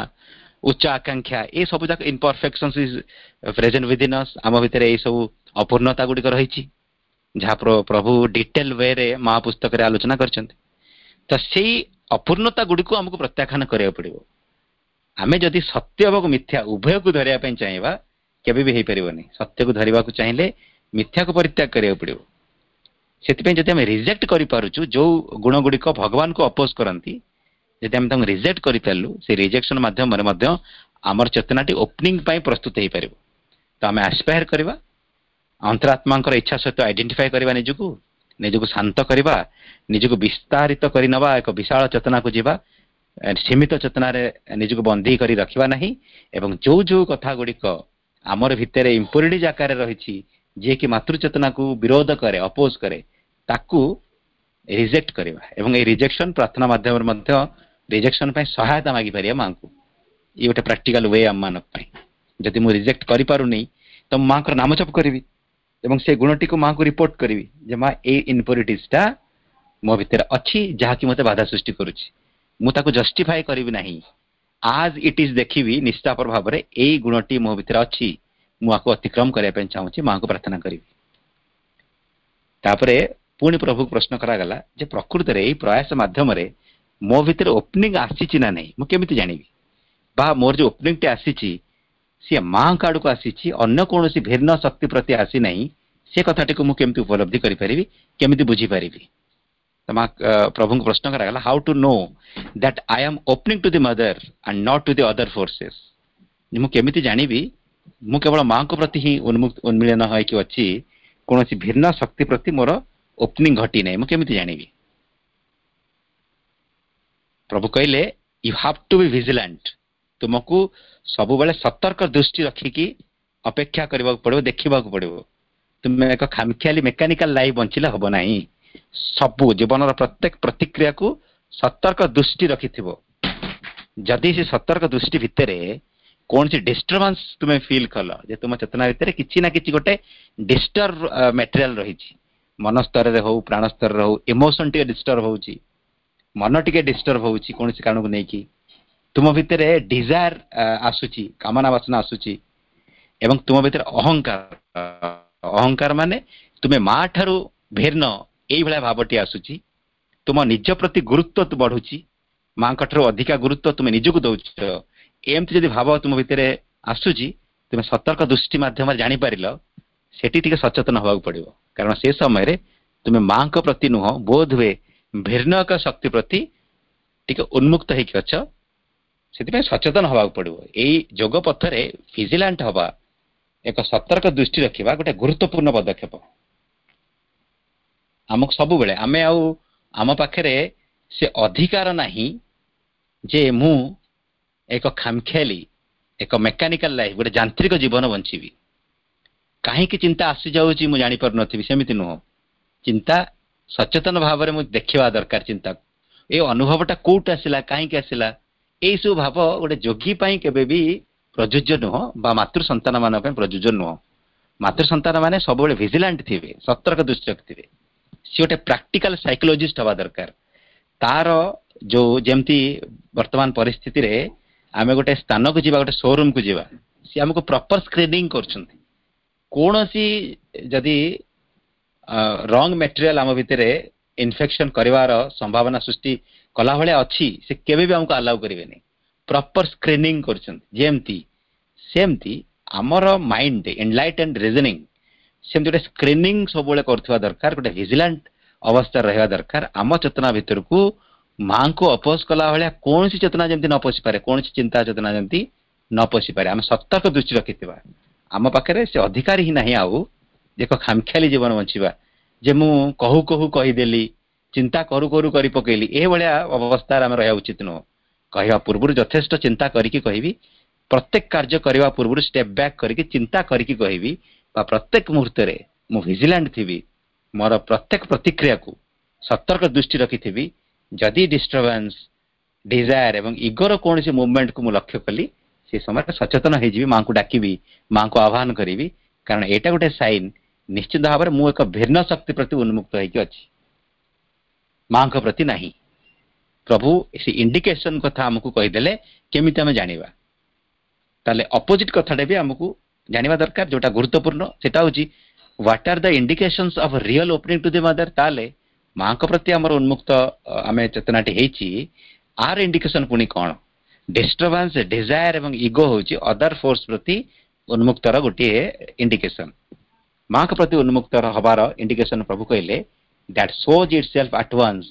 ଉଚ୍ଚ ଆକାଂକ୍ଷା ଏ ସବୁ ଯାକ ଇନପରଫେକ୍ସନ୍ସ ଇଜ୍ ପ୍ରେଜେଣ୍ଟ ୱିଦିନ୍ ଆମ ଭିତରେ ଏଇ ସବୁ ଅପୂର୍ଣ୍ଣତା ଗୁଡ଼ିକ ରହିଛି ଯାହା ପ୍ରଭୁ ଡିଟେଲ ୱେରେ ମହାପୁସ୍ତକରେ ଆଲୋଚନା କରିଛନ୍ତି। ତ ସେଇ ଅପୂର୍ଣ୍ଣତା ଗୁଡ଼ିକୁ ଆମକୁ ପ୍ରତ୍ୟାଖ୍ୟାନ କରିବାକୁ ପଡ଼ିବ। ଆମେ ଯଦି ସତ୍ୟ ଏବଂ ମିଥ୍ୟା ଉଭୟକୁ ଧରିବା ପାଇଁ ଚାହିଁବା କେବେ ବି ହେଇପାରିବନି ସତ୍ୟକୁ ଧରିବାକୁ ଚାହିଁଲେ ମିଥ୍ୟାକୁ ପରିତ୍ୟାଗ କରିବାକୁ ପଡ଼ିବ ସେଥିପାଇଁ ଯଦି ଆମେ ରିଜେକ୍ଟ କରିପାରୁଛୁ ଯୋଉ ଗୁଣ ଗୁଡ଼ିକ ଭଗବାନଙ୍କୁ ଅପୋଜ କରନ୍ତି ଯଦି ଆମେ ତାଙ୍କୁ ରିଜେକ୍ଟ କରିପାରିଲୁ ସେ ରିଜେକ୍ସନ ମାଧ୍ୟମରେ ମଧ୍ୟ ଆମର ଚେତନାଟି ଓପନିଂ ପାଇଁ ପ୍ରସ୍ତୁତ ହେଇପାରିବ ତ ଆମେ ଆସ୍ପାୟାର କରିବା ଅନ୍ତରାତ୍ମାଙ୍କର ଇଚ୍ଛା ସହିତ ଆଇଡେଣ୍ଟିଫାଏ କରିବା ନିଜକୁ ନିଜକୁ ଶାନ୍ତ କରିବା ନିଜକୁ ବିସ୍ତାରିତ କରି ନେବା ଏକ ବିଶାଳ ଚେତନାକୁ ଯିବା ସୀମିତ ଚେତନାରେ ନିଜକୁ ବନ୍ଦୀ କରି ରଖିବା ନାହିଁ ଏବଂ ଯୋଉ ଯୋଉ କଥା ଗୁଡ଼ିକ ଆମର ଭିତରେ ଇମ୍ପୋରିଟିଜ୍ ଆକାରରେ ରହିଛି ଯିଏକି ମାତୃଚେତନାକୁ ବିରୋଧ କରେ ଅପୋଜ କରେ ତାକୁ ରିଜେକ୍ଟ କରିବା। ଏବଂ ଏଇ ରିଜେକ୍ସନ ପ୍ରାର୍ଥନା ମାଧ୍ୟମରେ ମଧ୍ୟ ରିଜେକ୍ସନ ପାଇଁ ସହାୟତା ମାଗିପାରିବା ମାଙ୍କୁ ଇଏ ଗୋଟେ ପ୍ରାକ୍ଟିକାଲ ୱେ ଆମମାନଙ୍କ ପାଇଁ। ଯଦି ମୁଁ ରିଜେକ୍ଟ କରିପାରୁନି ତ ମୁଁ ମାଙ୍କର ନାମ ଜପ କରିବି ଏବଂ ସେ ଗୁଣଟିକୁ ମାଙ୍କୁ ରିପୋର୍ଟ କରିବି ଯେ ମା ଏଇ ଇନପୋରିଟିଜଟା ମୋ ଭିତରେ ଅଛି ଯାହାକି ମୋତେ ବାଧା ସୃଷ୍ଟି କରୁଛି। ମୁଁ ତାକୁ ଜଷ୍ଟିଫାଏ କରିବି ନାହିଁ। ଆଜ୍ ଇଟ୍ ଇଜ୍ ଦେଖିବି ନିଷ୍ଠାପର ଭାବରେ ଏଇ ଗୁଣଟି ମୋ ଭିତରେ ଅଛି। ମୁଁ ଆକୁ ଅତିକ୍ରମ କରିବା ପାଇଁ ଚାହୁଁଛି ମାଙ୍କୁ ପ୍ରାର୍ଥନା କରିବି। ତାପରେ ପୁଣି ପ୍ରଭୁକୁ ପ୍ରଶ୍ନ କରାଗଲା ଯେ ପ୍ରକୃତରେ ଏଇ ପ୍ରୟାସ ମାଧ୍ୟମରେ ମୋ ଭିତରେ ଓପନିଂ ଆସିଛି ନା ନାହିଁ? ମୁଁ କେମିତି ଜାଣିବି? ବା ମୋର ଯୋଉ ଓପନିଂଟି ଆସିଛି ସିଏ ମାଙ୍କ ଆଡ଼କୁ ଆସିଛି ଅନ୍ୟ କୌଣସି ଭିନ୍ନ ଶକ୍ତି ପ୍ରତି ଆସିନାହିଁ ସେ କଥାଟିକୁ ମୁଁ କେମିତି ଉପଲବ୍ଧି କରିପାରିବି କେମିତି ବୁଝିପାରିବି? प्रभु को प्रश्न कराला how to know that I am opening to the Mother and not to the other forces मुमी जानवी मुवल केवल माँ को प्रति ही उन्मुक्त उन्मीलन होकि अच्छी कौन भिन्न शक्ति प्रति मोर ओपनिंग घटी ना मुमी जानवी प्रभु कहले you have to be vigilant तुमको सबुबले सतर्क दृष्टि रखिकी अपेक्षा करने पड़ो देखा पड़ो तुम एक खामखियाली मेकानिकाल लाइफ बंचले हम ना ସବୁ ଜୀବନର ପ୍ରତ୍ୟେକ ପ୍ରତିକ୍ରିୟାକୁ ସତର୍କ ଦୃଷ୍ଟି ରଖିଥିବ ଯଦି ସେ ସତର୍କ ଦୃଷ୍ଟି ଭିତରେ କୌଣସି ଡିଷ୍ଟର୍ବାନ୍ସ ତୁମେ ଫିଲ୍ କଲ ଯେ ତୁମ ଚେତନା ଭିତରେ କିଛି ନା କିଛି ଗୋଟେ ଡିଷ୍ଟର୍ବ ମେଟେରିଆଲ ରହିଛି ମନ ସ୍ତରରେ ହଉ ପ୍ରାଣ ସ୍ତରରେ ହଉ ଇମୋସନ ଟିକେ ଡିଷ୍ଟର୍ବ ହଉଛି ମନ ଟିକେ ଡିଷ୍ଟର୍ବ ହଉଛି କୌଣସି କାରଣକୁ ନେଇକି। ତୁମ ଭିତରେ ଡିଜାୟାର ଆସୁଛି କାମନା ବାସନା ଆସୁଛି ଏବଂ ତୁମ ଭିତରେ ଅହଙ୍କାର ଅହଙ୍କାର ମାନେ ତୁମେ ମା ଠାରୁ ଭିନ୍ନ ଏଇଭଳିଆ ଭାବଟି ଆସୁଛି ତୁମ ନିଜ ପ୍ରତି ଗୁରୁତ୍ୱ ବଢୁଛି ମାଙ୍କ ଠାରୁ ଅଧିକା ଗୁରୁତ୍ୱ ତୁମେ ନିଜକୁ ଦଉଛ ଏମିତି ଯଦି ଭାବ ତୁମ ଭିତରେ ଆସୁଛି ତୁମେ ସତର୍କ ଦୃଷ୍ଟି ମାଧ୍ୟମରେ ଜାଣିପାରିଲ ସେଠି ଟିକେ ସଚେତନ ହେବାକୁ ପଡିବ। କାରଣ ସେ ସମୟରେ ତୁମେ ମାଙ୍କ ପ୍ରତି ନୁହଁ ବୋଧ ହୁଏ ଭିନ୍ନ ଏକ ଶକ୍ତି ପ୍ରତି ଟିକେ ଉନ୍ମୁକ୍ତ ହେଇକି ଅଛ। ସେଥିପାଇଁ ସଚେତନ ହେବାକୁ ପଡିବ। ଏଇ ଯୋଗ ପଥରେ ଭିଜିଲାଣ୍ଟ ହବା ଏକ ସତର୍କ ଦୃଷ୍ଟି ରଖିବା ଗୋଟେ ଗୁରୁତ୍ୱପୂର୍ଣ୍ଣ ପଦକ୍ଷେପ। ଆମକୁ ସବୁବେଳେ ଆମେ ଆଉ ଆମ ପାଖରେ ସେ ଅଧିକାର ନାହିଁ ଯେ ମୁଁ ଏକ ଖାମଖିଆଲି ଏକ ମେକାନିକାଲ ଲାଇଫ୍ ଗୋଟେ ଯାନ୍ତ୍ରିକ ଜୀବନ ବଞ୍ଚିବି। କାହିଁକି ଚିନ୍ତା ଆସିଯାଉଛି ମୁଁ ଜାଣିପାରୁନଥିବି ସେମିତି ନୁହଁ। ଚିନ୍ତା ସଚେତନ ଭାବରେ ମୁଁ ଦେଖିବା ଦରକାର ଚିନ୍ତାକୁ ଏ ଅନୁଭବଟା କୋଉଠୁ ଆସିଲା କାହିଁକି ଆସିଲା? ଏଇସବୁ ଭାବ ଗୋଟେ ଯୋଗୀ ପାଇଁ କେବେ ବି ପ୍ରଯୁଜ୍ୟ ନୁହଁ ବା ମାତୃ ସନ୍ତାନ ମାନଙ୍କ ପାଇଁ ପ୍ରଯୁଜ୍ୟ ନୁହଁ। ମାତୃ ସନ୍ତାନ ମାନେ ସବୁବେଳେ ଭିଜିଲାଣ୍ଟ ଥିବେ ସତର୍କ ଦୃଷ୍ଟି ରଖିଥିବେ ସିଏ ଗୋଟେ ପ୍ରାକ୍ଟିକାଲ ସାଇକୋଲୋଜିଷ୍ଟ ହବା ଦରକାର ତାର ଯୋଉ ଯେମିତି ବର୍ତ୍ତମାନ ପରିସ୍ଥିତିରେ ଆମେ ଗୋଟେ ସ୍ଥାନକୁ ଯିବା ଗୋଟେ ସୋରୁମକୁ ଯିବା ସିଏ ଆମକୁ ପ୍ରପର ସ୍କ୍ରିନିଂ କରୁଛନ୍ତି କୌଣସି ଯଦି ରଙ୍ଗ ମେଟେରିଆଲ ଆମ ଭିତରେ ଇନଫେକ୍ସନ କରିବାର ସମ୍ଭାବନା ସୃଷ୍ଟି କଲା ଭଳିଆ ଅଛି ସେ କେବେ ବି ଆମକୁ ଆଲାଉ କରିବେନି ପ୍ରପର ସ୍କ୍ରିନିଂ କରୁଛନ୍ତି ଯେମିତି ସେମିତି ଆମର ମାଇଣ୍ଡ ଏନଲାଇଟ୍ ଆଣ୍ଡ ରିଜନିଂ ସେମିତି ଗୋଟେ ସ୍କ୍ରିନିଂ ସବୁବେଳେ କରୁଥିବା ଦରକାର ଗୋଟେ ଭିଜିଲାଣ୍ଟ ଅବସ୍ଥାରେ ରହିବା ଦରକାର। ଆମ ଚେତନା ଭିତରକୁ ମାଙ୍କୁ ଅପୋଜ କଲା ଭଳିଆ କୌଣସି ଚେତନା ଯେମିତି ନ ପଶିପାରେ କୌଣସି ଚିନ୍ତା ଚେତନା ଯେମିତି ନ ପଶିପାରେ। ଆମେ ସତର୍କ ଦୃଷ୍ଟି ରଖିଥିବା। ଆମ ପାଖରେ ସେ ଅଧିକାର ହିଁ ନାହିଁ ଆଉ। ଏକ ଖାମଖିଆଲି ଜୀବନ ବଞ୍ଚିବା। ଯେ ମୁଁ କହୁ କହୁ କହିଦେଲି ଚିନ୍ତା କରୁ କରୁ କରି ପକେଇଲି ଏଭଳିଆ ଅବସ୍ଥାରେ ଆମେ ରହିବା ଉଚିତ ନୁହଁ। କହିବା ପୂର୍ବରୁ ଯଥେଷ୍ଟ ଚିନ୍ତା କରିକି କହିବି ପ୍ରତ୍ୟେକ କାର୍ଯ୍ୟ କରିବା ପୂର୍ବରୁ ଷ୍ଟେପ୍ ବ୍ୟାକ୍ କରିକି ଚିନ୍ତା କରିକି କହିବି ପ୍ରତ୍ୟେକ ମୁହୂର୍ତ୍ତରେ ମୁଁ ଭିଜିଲାଣ୍ଟ ଥିବି ମୋର ପ୍ରତ୍ୟେକ ପ୍ରତିକ୍ରିୟାକୁ ସତର୍କ ଦୃଷ୍ଟି ରଖିଥିବି ଯଦି ଡିଷ୍ଟର୍ବାନ୍ସ ଡିଜାୟାର ଏବଂ ଇଗୋର କୌଣସି ମୁଭମେଣ୍ଟକୁ ମୁଁ ଲକ୍ଷ୍ୟ କଲି ସେ ସମୟରେ ସଚେତନ ହେଇଯିବି ମାଙ୍କୁ ଡାକିବି ମାଙ୍କୁ ଆହ୍ୱାନ କରିବି କାରଣ ଏଇଟା ଗୋଟେ ସାଇନ୍ ନିଶ୍ଚିତ ଭାବରେ ମୁଁ ଏକ ଭିନ୍ନ ଶକ୍ତି ପ୍ରତି ଉନ୍ମୁକ୍ତ ହେଇକି ଅଛି। ମାଙ୍କ ପ୍ରତି ନାହିଁ। ପ୍ରଭୁ ସେ ଇଣ୍ଡିକେସନ କଥା ଆମକୁ କହିଦେଲେ କେମିତି ଆମେ ଜାଣିବା? ତାହେଲେ ଅପୋଜିଟ୍ କଥାଟା ବି ଆମକୁ জানিবা দরকার যেটা গুরুত্বপূর্ণ সেটা হচ্ছে what are the indications of real opening to the Mother তাহলে মাঙ্ক প্রতি আমার উন্মুক্ত আমি চেতনাটি হয়েছি আর ইন্ডিকেশন পুনি কোণ ডিস্টর্বান্স ডিজায়ার এবং ইগো হচ্ছে অদর ফোর্স প্রতি উন্মুক্তর গোটিয়ে ইন্ডিকেশন মাঙ্ক প্রতি উন্মুক্তর হবার ইন্ডিকেশন প্রভু কহিলে that shows itself at once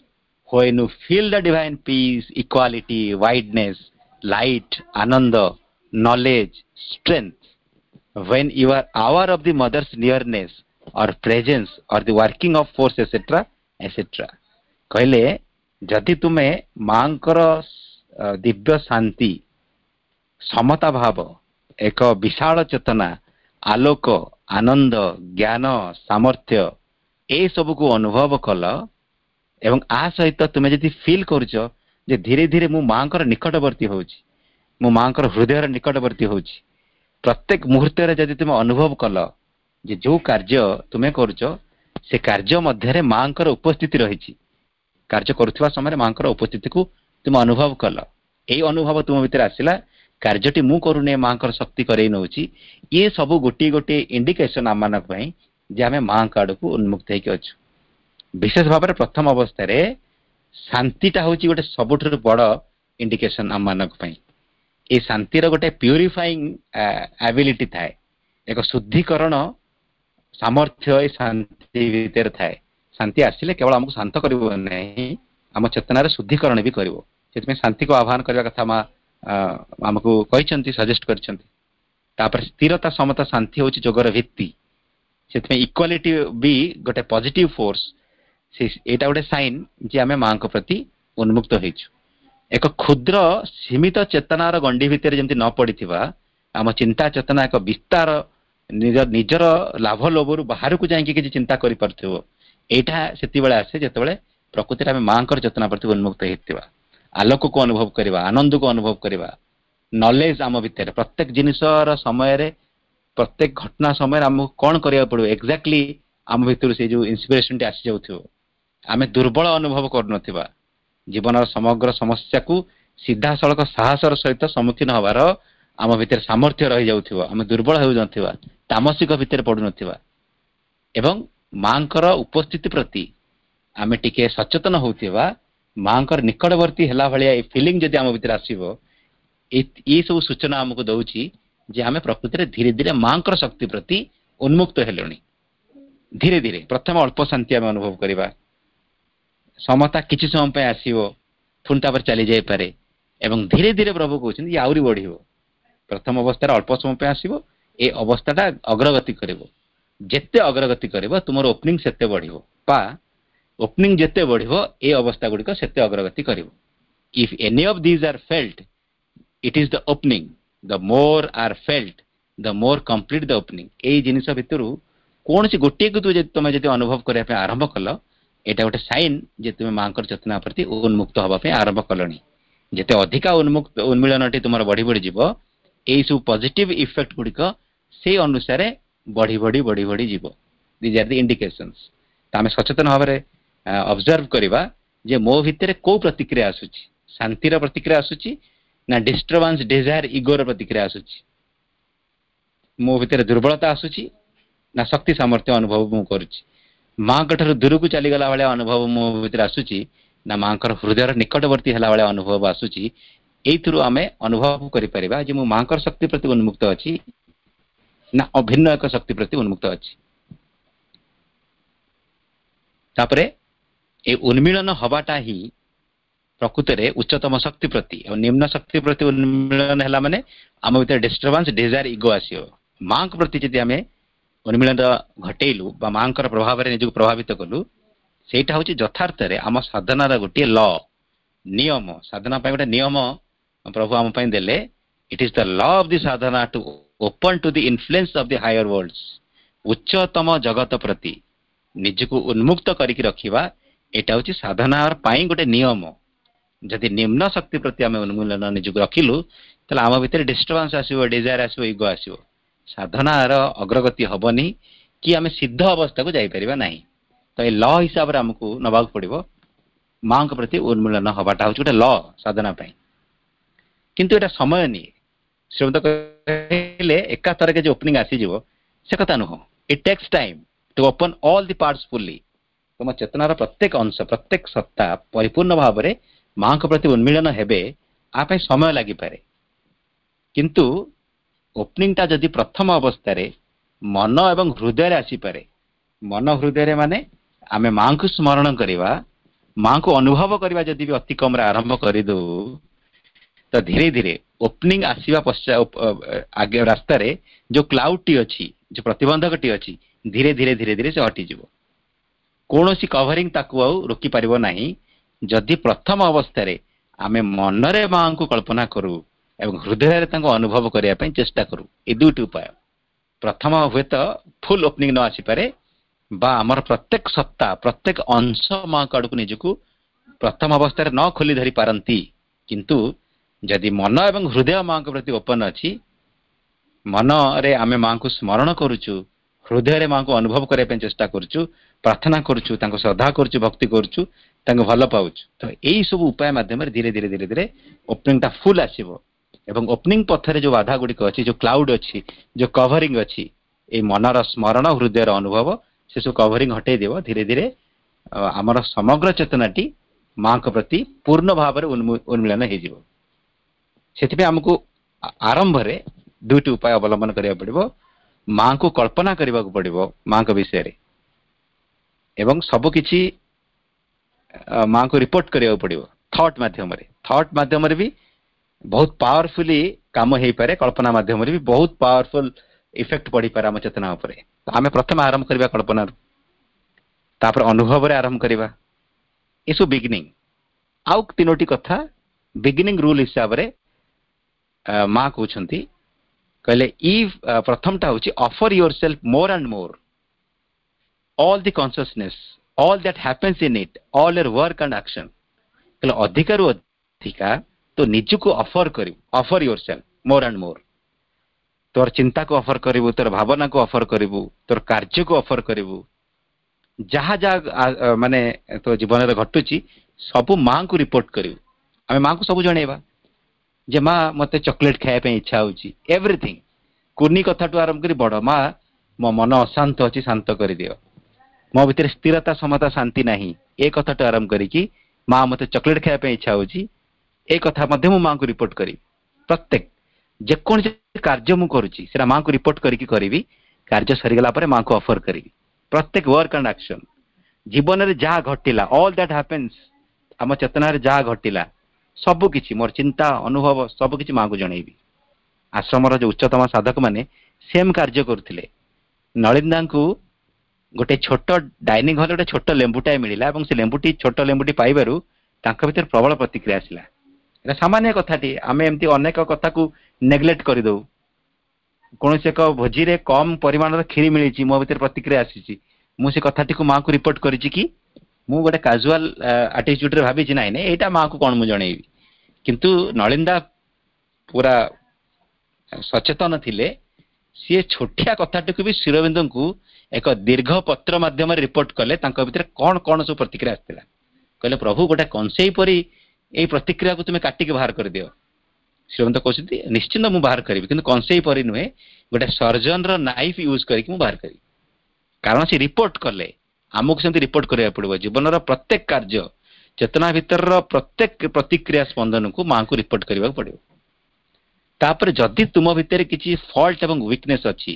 when you feel the divine peace, equality, wideness, light, ananda, knowledge, strength, when you are aware of the mother's nearness or presence or the working of force, etc., etc. କହିଲେ ଯଦି ତୁମେ ମାଙ୍କର ଅ, ଦିବ୍ୟ ଶାନ୍ତି ସମତା ଭାବ ଏକ ବିଶାଳ ଚେତନା ଆଲୋକ ଆନନ୍ଦ ଜ୍ଞାନ ସାମର୍ଥ୍ୟ ଏସବୁକୁ ଅନୁଭବ କଲ ଏବଂ ଆ ସହିତ ତୁମେ ଯଦି ଫିଲ୍ କରୁଛ ଯେ ଧୀରେ ଧୀରେ ମୁଁ ମାଙ୍କର ନିକଟବର୍ତ୍ତୀ ହେଉଛି ମୁଁ ମାଙ୍କର ହୃଦୟର ନିକଟବର୍ତ୍ତୀ ହେଉଛି ପ୍ରତ୍ୟେକ ମୁହୂର୍ତ୍ତରେ ଯଦି ତୁମେ ଅନୁଭବ କଲ ଯେ ଯୋଉ କାର୍ଯ୍ୟ ତୁମେ କରୁଛ ସେ କାର୍ଯ୍ୟ ମଧ୍ୟରେ ମାଙ୍କର ଉପସ୍ଥିତି ରହିଛି। କାର୍ଯ୍ୟ କରୁଥିବା ସମୟରେ ମାଙ୍କର ଉପସ୍ଥିତିକୁ ତୁମେ ଅନୁଭବ କଲ। ଏଇ ଅନୁଭବ ତୁମ ଭିତରେ ଆସିଲା କାର୍ଯ୍ୟଟି ମୁଁ କରୁନି ମାଙ୍କର ଶକ୍ତି କରେଇ ନେଉଛି ଇଏ ସବୁ ଗୋଟିଏ ଗୋଟିଏ ଇଣ୍ଡିକେସନ ଆମମାନଙ୍କ ପାଇଁ ଯେ ଆମେ ମାଙ୍କ ଆଡକୁ ଉନ୍ମୁକ୍ତ ହେଇକି ଅଛୁ। ବିଶେଷ ଭାବରେ ପ୍ରଥମ ଅବସ୍ଥାରେ ଶାନ୍ତିଟା ହେଉଛି ଗୋଟେ ସବୁଠାରୁ ବଡ ଇଣ୍ଡିକେସନ ଆମମାନଙ୍କ ପାଇଁ। ଏ ଶାନ୍ତିର ଗୋଟେ ପ୍ୟୁରିଫାଇଂ ଆବିଲିଟି ଥାଏ। ଏକ ଶୁଦ୍ଧିକରଣ ସାମର୍ଥ୍ୟ ଏ ଶାନ୍ତି ଭିତରେ ଥାଏ। ଶାନ୍ତି ଆସିଲେ କେବଳ ଆମକୁ ଶାନ୍ତ କରିବ ନାହିଁ ଆମ ଚେତନାରେ ଶୁଦ୍ଧିକରଣ ବି କରିବ। ସେଥିପାଇଁ ଶାନ୍ତିକୁ ଆହ୍ୱାନ କରିବା କଥା ମା ଆମକୁ କହିଛନ୍ତି ସଜେଷ୍ଟ କରିଛନ୍ତି। ତାପରେ ସ୍ଥିରତା ସମତା ଶାନ୍ତି ହେଉଛି ଯୋଗର ଭିତ୍ତି। ସେଥିପାଇଁ ଇକ୍ୱାଲିଟି ବି ଗୋଟେ ପଜିଟିଭ ଫୋର୍ସ ସେ ଏଇଟା ଗୋଟେ ସାଇନ୍ ଯେ ଆମେ ମାଙ୍କ ପ୍ରତି ଉନ୍ମୁକ୍ତ ହେଇଛୁ। ଏକ କ୍ଷୁଦ୍ର ସୀମିତ ଚେତନାର ଗଣ୍ଡି ଭିତରେ ଯେମିତି ନ ପଡିଥିବା ଆମ ଚିନ୍ତା ଚେତନା ଏକ ବିସ୍ତାର ନିଜ ନିଜର ଲାଭ ଲୋଭରୁ ବାହାରକୁ ଯାଇକି କିଛି ଚିନ୍ତା କରିପାରୁଥିବ। ଏଇଟା ସେତେବେଳେ ଆସେ ଯେତେବେଳେ ପ୍ରକୃତିରେ ଆମେ ମାଙ୍କର ଚେତନା ପ୍ରତି ଉନ୍ମୁକ୍ତ ହେଇଥିବା। ଆଲୋକକୁ ଅନୁଭବ କରିବା ଆନନ୍ଦକୁ ଅନୁଭବ କରିବା। ନଲେଜ ଆମ ଭିତରେ ପ୍ରତ୍ୟେକ ଜିନିଷର ସମୟରେ ପ୍ରତ୍ୟେକ ଘଟଣା ସମୟରେ ଆମକୁ କ'ଣ କରିବାକୁ ପଡିବ? ଏକ୍ଜାକ୍ଟଲି ଆମ ଭିତରୁ ସେଇ ଯୋଉ ଇନ୍ସପିରେସନଟି ଆସିଯାଉଥିବ। ଆମେ ଦୁର୍ବଳ ଅନୁଭବ କରୁନଥିବା। ଜୀବନର ସମଗ୍ର ସମସ୍ୟାକୁ ସିଧାସଳଖ ସାହସର ସହିତ ସମ୍ମୁଖୀନ ହବାର ଆମ ଭିତରେ ସାମର୍ଥ୍ୟ ରହିଯାଉଥିବ। ଆମେ ଦୁର୍ବଳ ହେଉନଥିବା ତାମସିକ ଭିତରେ ପଡୁନଥିବା। ଏବଂ ମାଙ୍କର ଉପସ୍ଥିତି ପ୍ରତି ଆମେ ଟିକେ ସଚେତନ ହଉଥିବା ମାଙ୍କର ନିକଟବର୍ତ୍ତୀ ହେଲା ଭଳିଆ ଏ ଫିଲିଂ ଯଦି ଆମ ଭିତରେ ଆସିବ ଏଇ ସବୁ ସୂଚନା ଆମକୁ ଦଉଛି ଯେ ଆମେ ପ୍ରକୃତିରେ ଧୀରେ ଧୀରେ ମାଙ୍କର ଶକ୍ତି ପ୍ରତି ଉନ୍ମୁକ୍ତ ହେଲୁଣି। ଧୀରେ ଧୀରେ ପ୍ରଥମେ ଅଳ୍ପ ଶାନ୍ତି ଆମେ ଅନୁଭବ କରିବା। ସମତା କିଛି ସମୟ ପାଇଁ ଆସିବ ପୁଣି ତାପରେ ଚାଲି ଯାଇପାରେ। ଏବଂ ଧୀରେ ଧୀରେ ପ୍ରଭୁ କହୁଛନ୍ତି ଇଏ ଆହୁରି ବଢିବ। ପ୍ରଥମ ଅବସ୍ଥାରେ ଅଳ୍ପ ସମୟ ପାଇଁ ଆସିବ ଏ ଅବସ୍ଥାଟା ଅଗ୍ରଗତି କରିବ। ଯେତେ ଅଗ୍ରଗତି କରିବ ତୁମର ଓପନିଂ ସେତେ ବଢିବ। ବା ଓପନିଂ ଯେତେ ବଢିବ ଏ ଅବସ୍ଥା ଗୁଡିକ ସେତେ ଅଗ୍ରଗତି କରିବ। If any of these are felt it is the opening the more are felt the more complete the opening ଏଇ ଜିନିଷ ଭିତରୁ କୌଣସି ଗୋଟିଏକୁ ତୁ ଯଦି ତମେ ଯଦି ଅନୁଭବ କରିବା ପାଇଁ ଆରମ୍ଭ କଲ ଏଇଟା ଗୋଟେ ସାଇନ୍ ଯେ ତୁମେ ମାଙ୍କର ଚେତନା ପ୍ରତି ଉନ୍ମୁକ୍ତ ହବା ପାଇଁ ଆରମ୍ଭ କଲଣି। ଯେତେ ଅଧିକା ଉନ୍ମୁକ୍ତ ଉନ୍ମିଳନଟି ତୁମର ବଢି ବଢି ଯିବ ଏଇ ସବୁ ପଜିଟିଭ ଇଫେକ୍ଟ ଗୁଡିକ ସେଇ ଅନୁସାରେ ବଢି ବଢି ବଢି ବଢି ଯିବ। ଦିଜ୍ ଆର୍ ଦି ଇଣ୍ଡିକେସନ୍ସ ତ ଆମେ ସଚେତନ ଭାବରେ ଅବଜର୍ଭ କରିବା ଯେ ମୋ ଭିତରେ କୋଉ ପ୍ରତିକ୍ରିୟା ଆସୁଛି। ଶାନ୍ତିର ପ୍ରତିକ୍ରିୟା ଆସୁଛି ନା ଡିଷ୍ଟର୍ବାନ୍ସ ଡିଜାୟାର ଇଗୋର ପ୍ରତିକ୍ରିୟା ଆସୁଛି? ମୋ ଭିତରେ ଦୁର୍ବଳତା ଆସୁଛି ନା ଶକ୍ତି ସାମର୍ଥ୍ୟ ଅନୁଭବ ମୁଁ କରୁଛି? ମାଙ୍କ ଠାରୁ ଦୂରକୁ ଚାଲିଗଲା ଭଳିଆ ଅନୁଭବ ମୋ ଭିତରେ ଆସୁଛି ନା ମାଙ୍କର ହୃଦୟର ନିକଟବର୍ତ୍ତୀ ହେଲା ଭଳିଆ ଅନୁଭବ ଆସୁଛି ଏଇଥିରୁ ଆମେ ଅନୁଭବ କରିପାରିବା ଯେ ମୁଁ ମାଙ୍କର ଶକ୍ତି ପ୍ରତି ଉନ୍ମୁକ୍ତ ଅଛି ନା ଅଭିନ୍ନ ଏକ ଶକ୍ତି ପ୍ରତି ଉନ୍ମୁକ୍ତ ଅଛି ତାପରେ ଏ ଉନ୍ମିଳନ ହବାଟା ହିଁ ପ୍ରକୃତରେ ଉଚ୍ଚତମ ଶକ୍ତି ପ୍ରତି ଆଉ ନିମ୍ନ ଶକ୍ତି ପ୍ରତି ଉନ୍ମିଳନ ହେଲା ମାନେ ଆମ ଭିତରେ ଡିଷ୍ଟର୍ବାନ୍ସ ଡିଜାୟାର ଇଗୋ ଆସିବ ମାଙ୍କ ପ୍ରତି ଯଦି ଆମେ ଉନ୍ମିଳନ ଘଟେଇଲୁ ବା ମାଙ୍କର ପ୍ରଭାବରେ ନିଜକୁ ପ୍ରଭାବିତ କଲୁ ସେଇଟା ହଉଛି ଯଥାର୍ଥରେ ଆମ ସାଧନାର ଗୋଟିଏ ଲ। ନିୟମ। ସାଧନା ପାଇଁ ଗୋଟେ ନିୟମ ପ୍ରଭୁ ଆମ ପାଇଁ ଦେଲେ। It is the law of the sadhana to open to the influence of the higher worlds ଉଚ୍ଚତମ ଜଗତ ପ୍ରତି ନିଜକୁ ଉନ୍ମୁକ୍ତ କରିକି ରଖିବା ଏଇଟା ହଉଛି ସାଧନାର ପାଇଁ ଗୋଟେ ନିୟମ। ଯଦି ନିମ୍ନ ଶକ୍ତି ପ୍ରତି ଆମେ ଉନ୍ମୂଳନ ନିଜକୁ ରଖିଲୁ ତାହେଲେ ଆମ ଭିତରେ ଡିଷ୍ଟର୍ବାନ୍ସ ଆସିବ ଡିଜାୟାର ଆସିବ ଇଗୋ ଆସିବ। ସାଧନାର ଅଗ୍ରଗତି ହବନି କି ଆମେ ସିଦ୍ଧ ଅବସ୍ଥାକୁ ଯାଇପାରିବା ନାହିଁ। ତ ଏ ଲ ହିସାବରେ ଆମକୁ ନେବାକୁ ପଡିବ ମାଙ୍କ ପ୍ରତି ଉନ୍ମୂଳନ ହବାଟା ହଉଛି ଗୋଟେ ଲ ସାଧନା ପାଇଁ। କିନ୍ତୁ ଏଇଟା ସମୟ ନିଏ। ଶ୍ରୀମନ୍ତ କହିଲେ ଏକାଥରକେ ଯେ ଓପନିଂ ଆସିଯିବ ସେ କଥା ନୁହଁ। It takes time to open all the parts fully ତମ ଚେତନାର ପ୍ରତ୍ୟେକ ଅଂଶ ପ୍ରତ୍ୟେକ ସତ୍ତା ପରିପୂର୍ଣ୍ଣ ଭାବରେ ମାଙ୍କ ପ୍ରତି ଉନ୍ମିଳନ ହେବେ ଆ ପାଇଁ ସମୟ ଲାଗିପାରେ। କିନ୍ତୁ ଓପନିଂଟା ଯଦି ପ୍ରଥମ ଅବସ୍ଥାରେ ମନ ଏବଂ ହୃଦୟରେ ଆସିପାରେ ମନ ହୃଦୟରେ ମାନେ ଆମେ ମାଙ୍କୁ ସ୍ମରଣ କରିବା ମାଙ୍କୁ ଅନୁଭବ କରିବା ଯଦି ବି ଅତି କମରେ ଆରମ୍ଭ କରିଦେଉ ତ ଧୀରେ ଧୀରେ ଓପନିଂ ଆସିବା ପଶ୍ଚାତ ରାସ୍ତାରେ ଯୋଉ କ୍ଲାଉଡଟି ଅଛି ଯୋଉ ପ୍ରତିବନ୍ଧକଟି ଅଛି ଧୀରେ ଧୀରେ ଧୀରେ ଧୀରେ ସେ ହଟିଯିବ। କୌଣସି କଭରିଂ ତାକୁ ଆଉ ରୋକିପାରିବ ନାହିଁ। ଯଦି ପ୍ରଥମ ଅବସ୍ଥାରେ ଆମେ ମନରେ ମାଙ୍କୁ କଳ୍ପନା କରୁ ଏବଂ ହୃଦୟରେ ତାଙ୍କୁ ଅନୁଭବ କରିବା ପାଇଁ ଚେଷ୍ଟା କରୁ। ଏ ଦୁଇଟି ଉପାୟ। ପ୍ରଥମ ହୁଏତ ଫୁଲ ଓପନିଂ ନ ଆସିପାରେ ବା ଆମର ପ୍ରତ୍ୟେକ ସତ୍ତା ପ୍ରତ୍ୟେକ ଅଂଶ ମାଙ୍କ ଆଡ଼କୁ ନିଜକୁ ପ୍ରଥମ ଅବସ୍ଥାରେ ନ ଖୋଲି ଧରି ପାରନ୍ତି। କିନ୍ତୁ ଯଦି ମନ ଏବଂ ହୃଦୟ ମାଙ୍କ ପ୍ରତି ଓପନ ଅଛି ମନରେ ଆମେ ମାଙ୍କୁ ସ୍ମରଣ କରୁଛୁ ହୃଦୟରେ ମାଙ୍କୁ ଅନୁଭବ କରିବା ପାଇଁ ଚେଷ୍ଟା କରୁଛୁ ପ୍ରାର୍ଥନା କରୁଛୁ ତାଙ୍କୁ ଶ୍ରଦ୍ଧା କରୁଛୁ ଭକ୍ତି କରୁଛୁ ତାଙ୍କୁ ଭଲ ପାଉଛୁ। ତ ଏଇ ସବୁ ଉପାୟ ମାଧ୍ୟମରେ ଧୀରେ ଧୀରେ ଧୀରେ ଧୀରେ ଓପନିଂଟା ଫୁଲ୍ ଆସିବ। ଏବଂ ଓପନିଂ ପଥରେ ଯୋଉ ବାଧା ଗୁଡ଼ିକ ଅଛି ଯୋଉ କ୍ଲାଉଡ୍ ଅଛି ଯୋଉ କଭରିଂ ଅଛି ଏଇ ମନର ସ୍ମରଣ ହୃଦୟର ଅନୁଭବ ସେସବୁ କଭରିଂ ହଟେଇ ଦେବ। ଧୀରେ ଧୀରେ ଆମର ସମଗ୍ର ଚେତନାଟି ମାଙ୍କ ପ୍ରତି ପୂର୍ଣ୍ଣ ଭାବରେ ଉନ୍ମିଳନ ହେଇଯିବ। ସେଥିପାଇଁ ଆମକୁ ଆରମ୍ଭରେ ଦୁଇଟି ଉପାୟ ଅବଲମ୍ବନ କରିବାକୁ ପଡ଼ିବ। ମାଙ୍କୁ କଳ୍ପନା କରିବାକୁ ପଡ଼ିବ ମାଙ୍କ ବିଷୟରେ। ଏବଂ ସବୁ କିଛି ମାଙ୍କୁ ରିପୋର୍ଟ କରିବାକୁ ପଡ଼ିବ। ଥଟ୍ ମାଧ୍ୟମରେ। ଥଟ୍ ମାଧ୍ୟମରେ ବି ବହୁତ ପାୱାରଫୁଲି କାମ ହେଇପାରେ କଳ୍ପନା ମାଧ୍ୟମରେ ବି ବହୁତ ପାୱାରଫୁଲ ଇଫେକ୍ଟ ପଡ଼ିପାରେ ଆମ ଚେତନା ଉପରେ। ଆମେ ପ୍ରଥମେ ଆରମ୍ଭ କରିବା କଳ୍ପନାରୁ ତାପରେ ଅନୁଭବରେ ଆରମ୍ଭ କରିବା। ଏସବୁ ବିଗିନିଂ ଆଉ ତିନୋଟି କଥା ବିଗିନିଂ ରୁଲ୍ ହିସାବରେ ମା କହୁଛନ୍ତି। କହିଲେ ଇ ପ୍ରଥମଟା ହେଉଛି offer yourself more and more all the consciousness all that happens in it all your work and action କହିଲେ ଅଧିକାରୁ ଅଧିକା ତୁ ନିଜକୁ ଅଫର କରିବୁ offer yourself more and more ତୋର ଚିନ୍ତାକୁ ଅଫର କରିବୁ ତୋର ଭାବନାକୁ ଅଫର କରିବୁ ତୋର କାର୍ଯ୍ୟକୁ ଅଫର କରିବୁ। ଯାହା ଯାହା ମାନେ ତୋ ଜୀବନରେ ଘଟୁଛି ସବୁ ମାଙ୍କୁ ରିପୋର୍ଟ କରିବୁ। ଆମେ ମାଙ୍କୁ ସବୁ ଜଣେଇବା। ଯେ ମା ମୋତେ ଚକୋଲେଟ୍ ଖାଇବା ପାଇଁ ଇଚ୍ଛା ହେଉଛି ଏଭ୍ରିଥିଙ୍ଗ କୁନି କଥାଠୁ ଆରମ୍ଭ କରି ବଡ଼ ମା ମୋ ମନ ଅଶାନ୍ତ ଅଛି ଶାନ୍ତ କରିଦିଅ। ମୋ ଭିତରେ ସ୍ଥିରତା ସମତା ଶାନ୍ତି ନାହିଁ। ଏ କଥାଠୁ ଆରମ୍ଭ କରିକି ମା ମୋତେ ଚକୋଲେଟ୍ ଖାଇବା ପାଇଁ ଇଚ୍ଛା ହେଉଛି ଏ କଥା ମଧ୍ୟ ମୁଁ ମାଙ୍କୁ ରିପୋର୍ଟ କରିବି। ପ୍ରତ୍ୟେକ ଯେକୌଣସି କାର୍ଯ୍ୟ ମୁଁ କରୁଛି ସେଟା ମାଙ୍କୁ ରିପୋର୍ଟ କରିକି କରିବି କାର୍ଯ୍ୟ ସରିଗଲା ପରେ ମାଙ୍କୁ ଅଫର କରିବି। ପ୍ରତ୍ୟେକ ୱାର୍କ ଆଣ୍ଡ ଆକ୍ସନ୍ ଜୀବନରେ ଯାହା ଘଟିଲା ଅଲ୍ ଦ୍ୟାଟ୍ ହାପେନ୍ସ ଆମ ଚେତନାରେ ଯାହା ଘଟିଲା ସବୁ କିଛି ମୋର ଚିନ୍ତା ଅନୁଭବ ସବୁ କିଛି ମାଙ୍କୁ ଜଣେଇବି। ଆଶ୍ରମର ଯୋଉ ଉଚ୍ଚତମ ସାଧକମାନେ ସେମ୍ କାର୍ଯ୍ୟ କରୁଥିଲେ। ନଳିନ୍ଦାଙ୍କୁ ଗୋଟେ ଛୋଟ ଡାଇନିଂ ହଲ୍ ଗୋଟେ ଛୋଟ ଲେମ୍ବୁଟାଏ ମିଳିଲା ଏବଂ ସେ ଲେମ୍ବୁଟି ଛୋଟ ଲେମ୍ବୁଟି ପାଇବାରୁ ତାଙ୍କ ଭିତରେ ପ୍ରବଳ ପ୍ରତିକ୍ରିୟା ଆସିଲା। ଏଇଟା ସାମାନ୍ୟ କଥାଟି। ଆମେ ଏମିତି ଅନେକ କଥାକୁ ନେଗ୍ଲେକ୍ଟ କରିଦେଉ। କୌଣସି ଏକ ଭୋଜିରେ କମ୍ ପରିମାଣର କ୍ଷୀରି ମିଳିଛି ମୋ ଭିତରେ ପ୍ରତିକ୍ରିୟା ଆସିଛି। ମୁଁ ସେ କଥାଟିକୁ ମାଆକୁ ରିପୋର୍ଟ କରିଛି କି ମୁଁ ଗୋଟେ କାଜୁଆଲ ଆଟିଚ୍ୟୁଡରେ ଭାବିଛି ନାଇଁ ନାଇଁ ଏଇଟା ମାଆକୁ କ'ଣ ମୁଁ ଜଣେଇବି? କିନ୍ତୁ ନଳିନ୍ଦା ପୁରା ସଚେତନ ଥିଲେ। ସିଏ ଛୋଟିଆ କଥାଟିକୁ ବି ଶିରବିନ୍ଦୁଙ୍କୁ ଏକ ଦୀର୍ଘ ପତ୍ର ମାଧ୍ୟମରେ ରିପୋର୍ଟ କଲେ। ତାଙ୍କ ଭିତରେ କ'ଣ କ'ଣ ସବୁ ପ୍ରତିକ୍ରିୟା ଆସିଥିଲା? କହିଲେ ପ୍ରଭୁ ଗୋଟେ କଂସେଇ ପରି ଏଇ ପ୍ରତିକ୍ରିୟାକୁ ତୁମେ କାଟିକି ବାହାର କରିଦିଅ। ଶ୍ରୀମନ୍ତ କହୁଛନ୍ତି ନିଶ୍ଚିନ୍ତ ମୁଁ ବାହାର କରିବି କିନ୍ତୁ କଂସେଇ ପରି ନୁହେଁ ଗୋଟେ ସର୍ଜନର ନାଇଫ୍ ୟୁଜ୍ କରିକି ମୁଁ ବାହାର କରିବି। କାରଣ ସେ ରିପୋର୍ଟ କଲେ ଆମକୁ ସେମିତି ରିପୋର୍ଟ କରିବାକୁ ପଡ଼ିବ। ଜୀବନର ପ୍ରତ୍ୟେକ କାର୍ଯ୍ୟ ଚେତନା ଭିତରର ପ୍ରତ୍ୟେକ ପ୍ରତିକ୍ରିୟା ସ୍ପନ୍ଦନକୁ ମାଙ୍କୁ ରିପୋର୍ଟ କରିବାକୁ ପଡ଼ିବ। ତାପରେ ଯଦି ତୁମ ଭିତରେ କିଛି ଫଲ୍ଟ ଏବଂ ୱିକନେସ୍ ଅଛି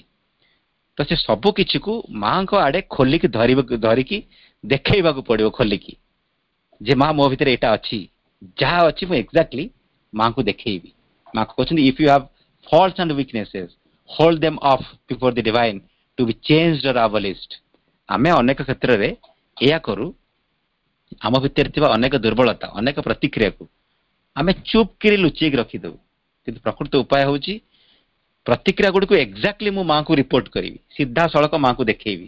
ତ ସେ ସବୁ କିଛିକୁ ମାଙ୍କ ଆଡ଼େ ଖୋଲିକି ଧରିବାକୁ ଧରିକି ଦେଖେଇବାକୁ ପଡ଼ିବ ଖୋଲିକି ଯେ ମା ମୋ ଭିତରେ ଏଇଟା ଅଛି। ଯାହା ଅଛି ମୁଁ ଏକ୍ଜାକ୍ଟଲି ମାଙ୍କୁ ଦେଖେଇବି ମା କହୁଛନ୍ତି if you have falls and weaknesses hold them up before the divine to be change or abolished ଆମେ ଅନେକ କ୍ଷେତ୍ରରେ ଏଇଆ କରୁ ଆମ ଭିତରେ ଥିବା ଅନେକ ଦୁର୍ବଳତା ଅନେକ ପ୍ରତିକ୍ରିୟାକୁ ଆମେ ଚୁପ୍ କିରି ଲୁଚେଇକି ରଖିଦେବୁ କିନ୍ତୁ ପ୍ରକୃତ ଉପାୟ ହେଉଛି ପ୍ରତିକ୍ରିୟା ଗୁଡ଼ିକୁ ଏକ୍ଜାକ୍ଟଲି ମୁଁ ମାଙ୍କୁ ରିପୋର୍ଟ କରିବି ସିଧାସଳଖ ମାଙ୍କୁ ଦେଖେଇବି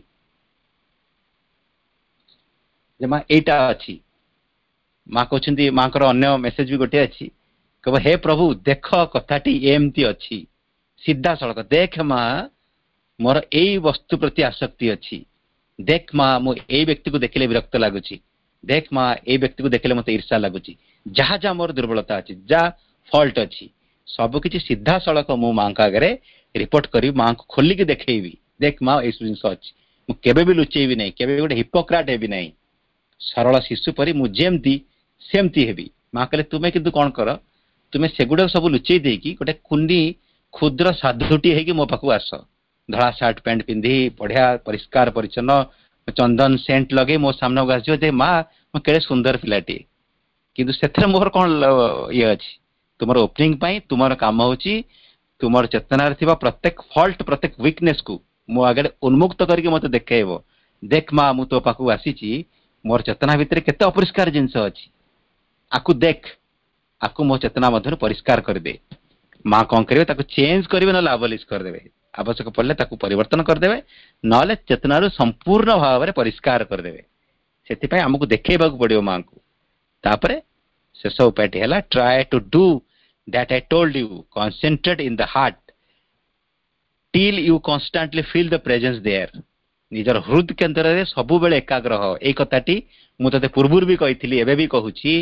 ଯେ ମା ଏଇଟା ଅଛି ମା କହୁଛନ୍ତି ମାଙ୍କର ଅନ୍ୟ ମେସେଜ ବି ଗୋଟିଏ ଅଛି। କହିବ ହେ ପ୍ରଭୁ ଦେଖ କଥାଟି ଏମିତି ଅଛି। ସିଧାସଳଖ ଦେଖ ମା ମୋର ଏଇ ବସ୍ତୁ ପ୍ରତି ଆସକ୍ତି ଅଛି। ଦେଖ ମା ମୁଁ ଏଇ ବ୍ୟକ୍ତିକୁ ଦେଖିଲେ ବିରକ୍ତ ଲାଗୁଛି। ଦେଖ ମା ଏଇ ବ୍ୟକ୍ତିକୁ ଦେଖିଲେ ମୋତେ ଈର୍ଷା ଲାଗୁଛି। ଯାହା ଯାହା ମୋର ଦୁର୍ବଳତା ଅଛି ଯାହା ଫଲ୍ଟ ଅଛି ସବୁକିଛି ସିଧାସଳଖ ମୁଁ ମାଙ୍କ ଆଗରେ ରିପୋର୍ଟ କରିବି ମାଙ୍କୁ ଖୋଲିକି ଦେଖେଇବି। ଦେଖ ମା ଏଇସବୁ ଜିନିଷ ଅଛି। ମୁଁ କେବେ ବି ଲୁଚେଇବି ନାହିଁ କେବେ ବି ଗୋଟେ ହିପୋକ୍ରାଟ ହେବି ନାହିଁ। ସରଳ ଶିଶୁ ପରି ମୁଁ ଯେମିତି ସେମିତି ହେବି। ମା କହିଲେ ତୁମେ କିନ୍ତୁ କ'ଣ କର? ତୁମେ ସେଗୁଡାକ ସବୁ ଲୁଚେଇ ଦେଇକି ଗୋଟେ କୁନି କ୍ଷୁଦ୍ର ସାଧୁଟିଏ ହେଇକି ମୋ ପାଖକୁ ଆସ। ଧଳା ସାର୍ଟ ପ୍ୟାଣ୍ଟ ପିନ୍ଧି ବଢିଆ ପରିଷ୍କାର ପରିଚ୍ଛନ୍ନ ଚନ୍ଦନ ସେଣ୍ଟ ଲଗେଇ ମୋ ସାମ୍ନାକୁ ଆସିବ ଯେ ମା ମୁଁ କେଡ଼େ ସୁନ୍ଦର ପିଲାଟିଏ। କିନ୍ତୁ ସେଥିରେ ମୋର କ'ଣ ଇଏ ଅଛି? ତୁମର ଓପନିଂ ପାଇଁ ତୁମର କାମ ହଉଛି ତୁମର ଚେତନାରେ ଥିବା ପ୍ରତ୍ୟେକ ଫଲ୍ଟ ପ୍ରତ୍ୟେକ ୱିକନେସକୁ ମୋ ଆଗରେ ଉନ୍ମୁକ୍ତ କରିକି ମୋତେ ଦେଖେଇବ। ଦେଖ ମା ମୁଁ ତୋ ପାଖକୁ ଆସିଛି ମୋର ଚେତନା ଭିତରେ କେତେ ଅପରିଷ୍କାର ଜିନିଷ ଅଛି। ଆକୁ ଦେଖ ଆକୁ ମୋ ଚେତନା ମଧ୍ୟରୁ ପରିଷ୍କାର କରିଦେ। ମା କ'ଣ କରିବେ? ତାକୁ ଚେଞ୍ଜ କରିବେ ନହେଲେ ଆବଲିଶ କରିଦେବେ। ଆବଶ୍ୟକ ପଡ଼ିଲେ ତାକୁ ପରିବର୍ତ୍ତନ କରିଦେବେ। ନହେଲେ ଚେତନାରୁ ସମ୍ପୂର୍ଣ୍ଣ ଭାବରେ ପରିଷ୍କାର କରିଦେବେ। ସେଥିପାଇଁ ଆମକୁ ଦେଖେଇବାକୁ ପଡିବ ମାଙ୍କୁ ତାପରେ ଶେଷ ଉପାୟଟି ହେଲା try to do that I told you concentrate in the heart till you constantly feel the presence there ନିଜର ହୃଦ କେନ୍ଦ୍ରରେ ସବୁବେଳେ ଏକାଗ୍ର ହ ଏଇ କଥାଟି ମୁଁ ତତେ ପୂର୍ବରୁ ବି କହିଥିଲି ଏବେ ବି କହୁଛି।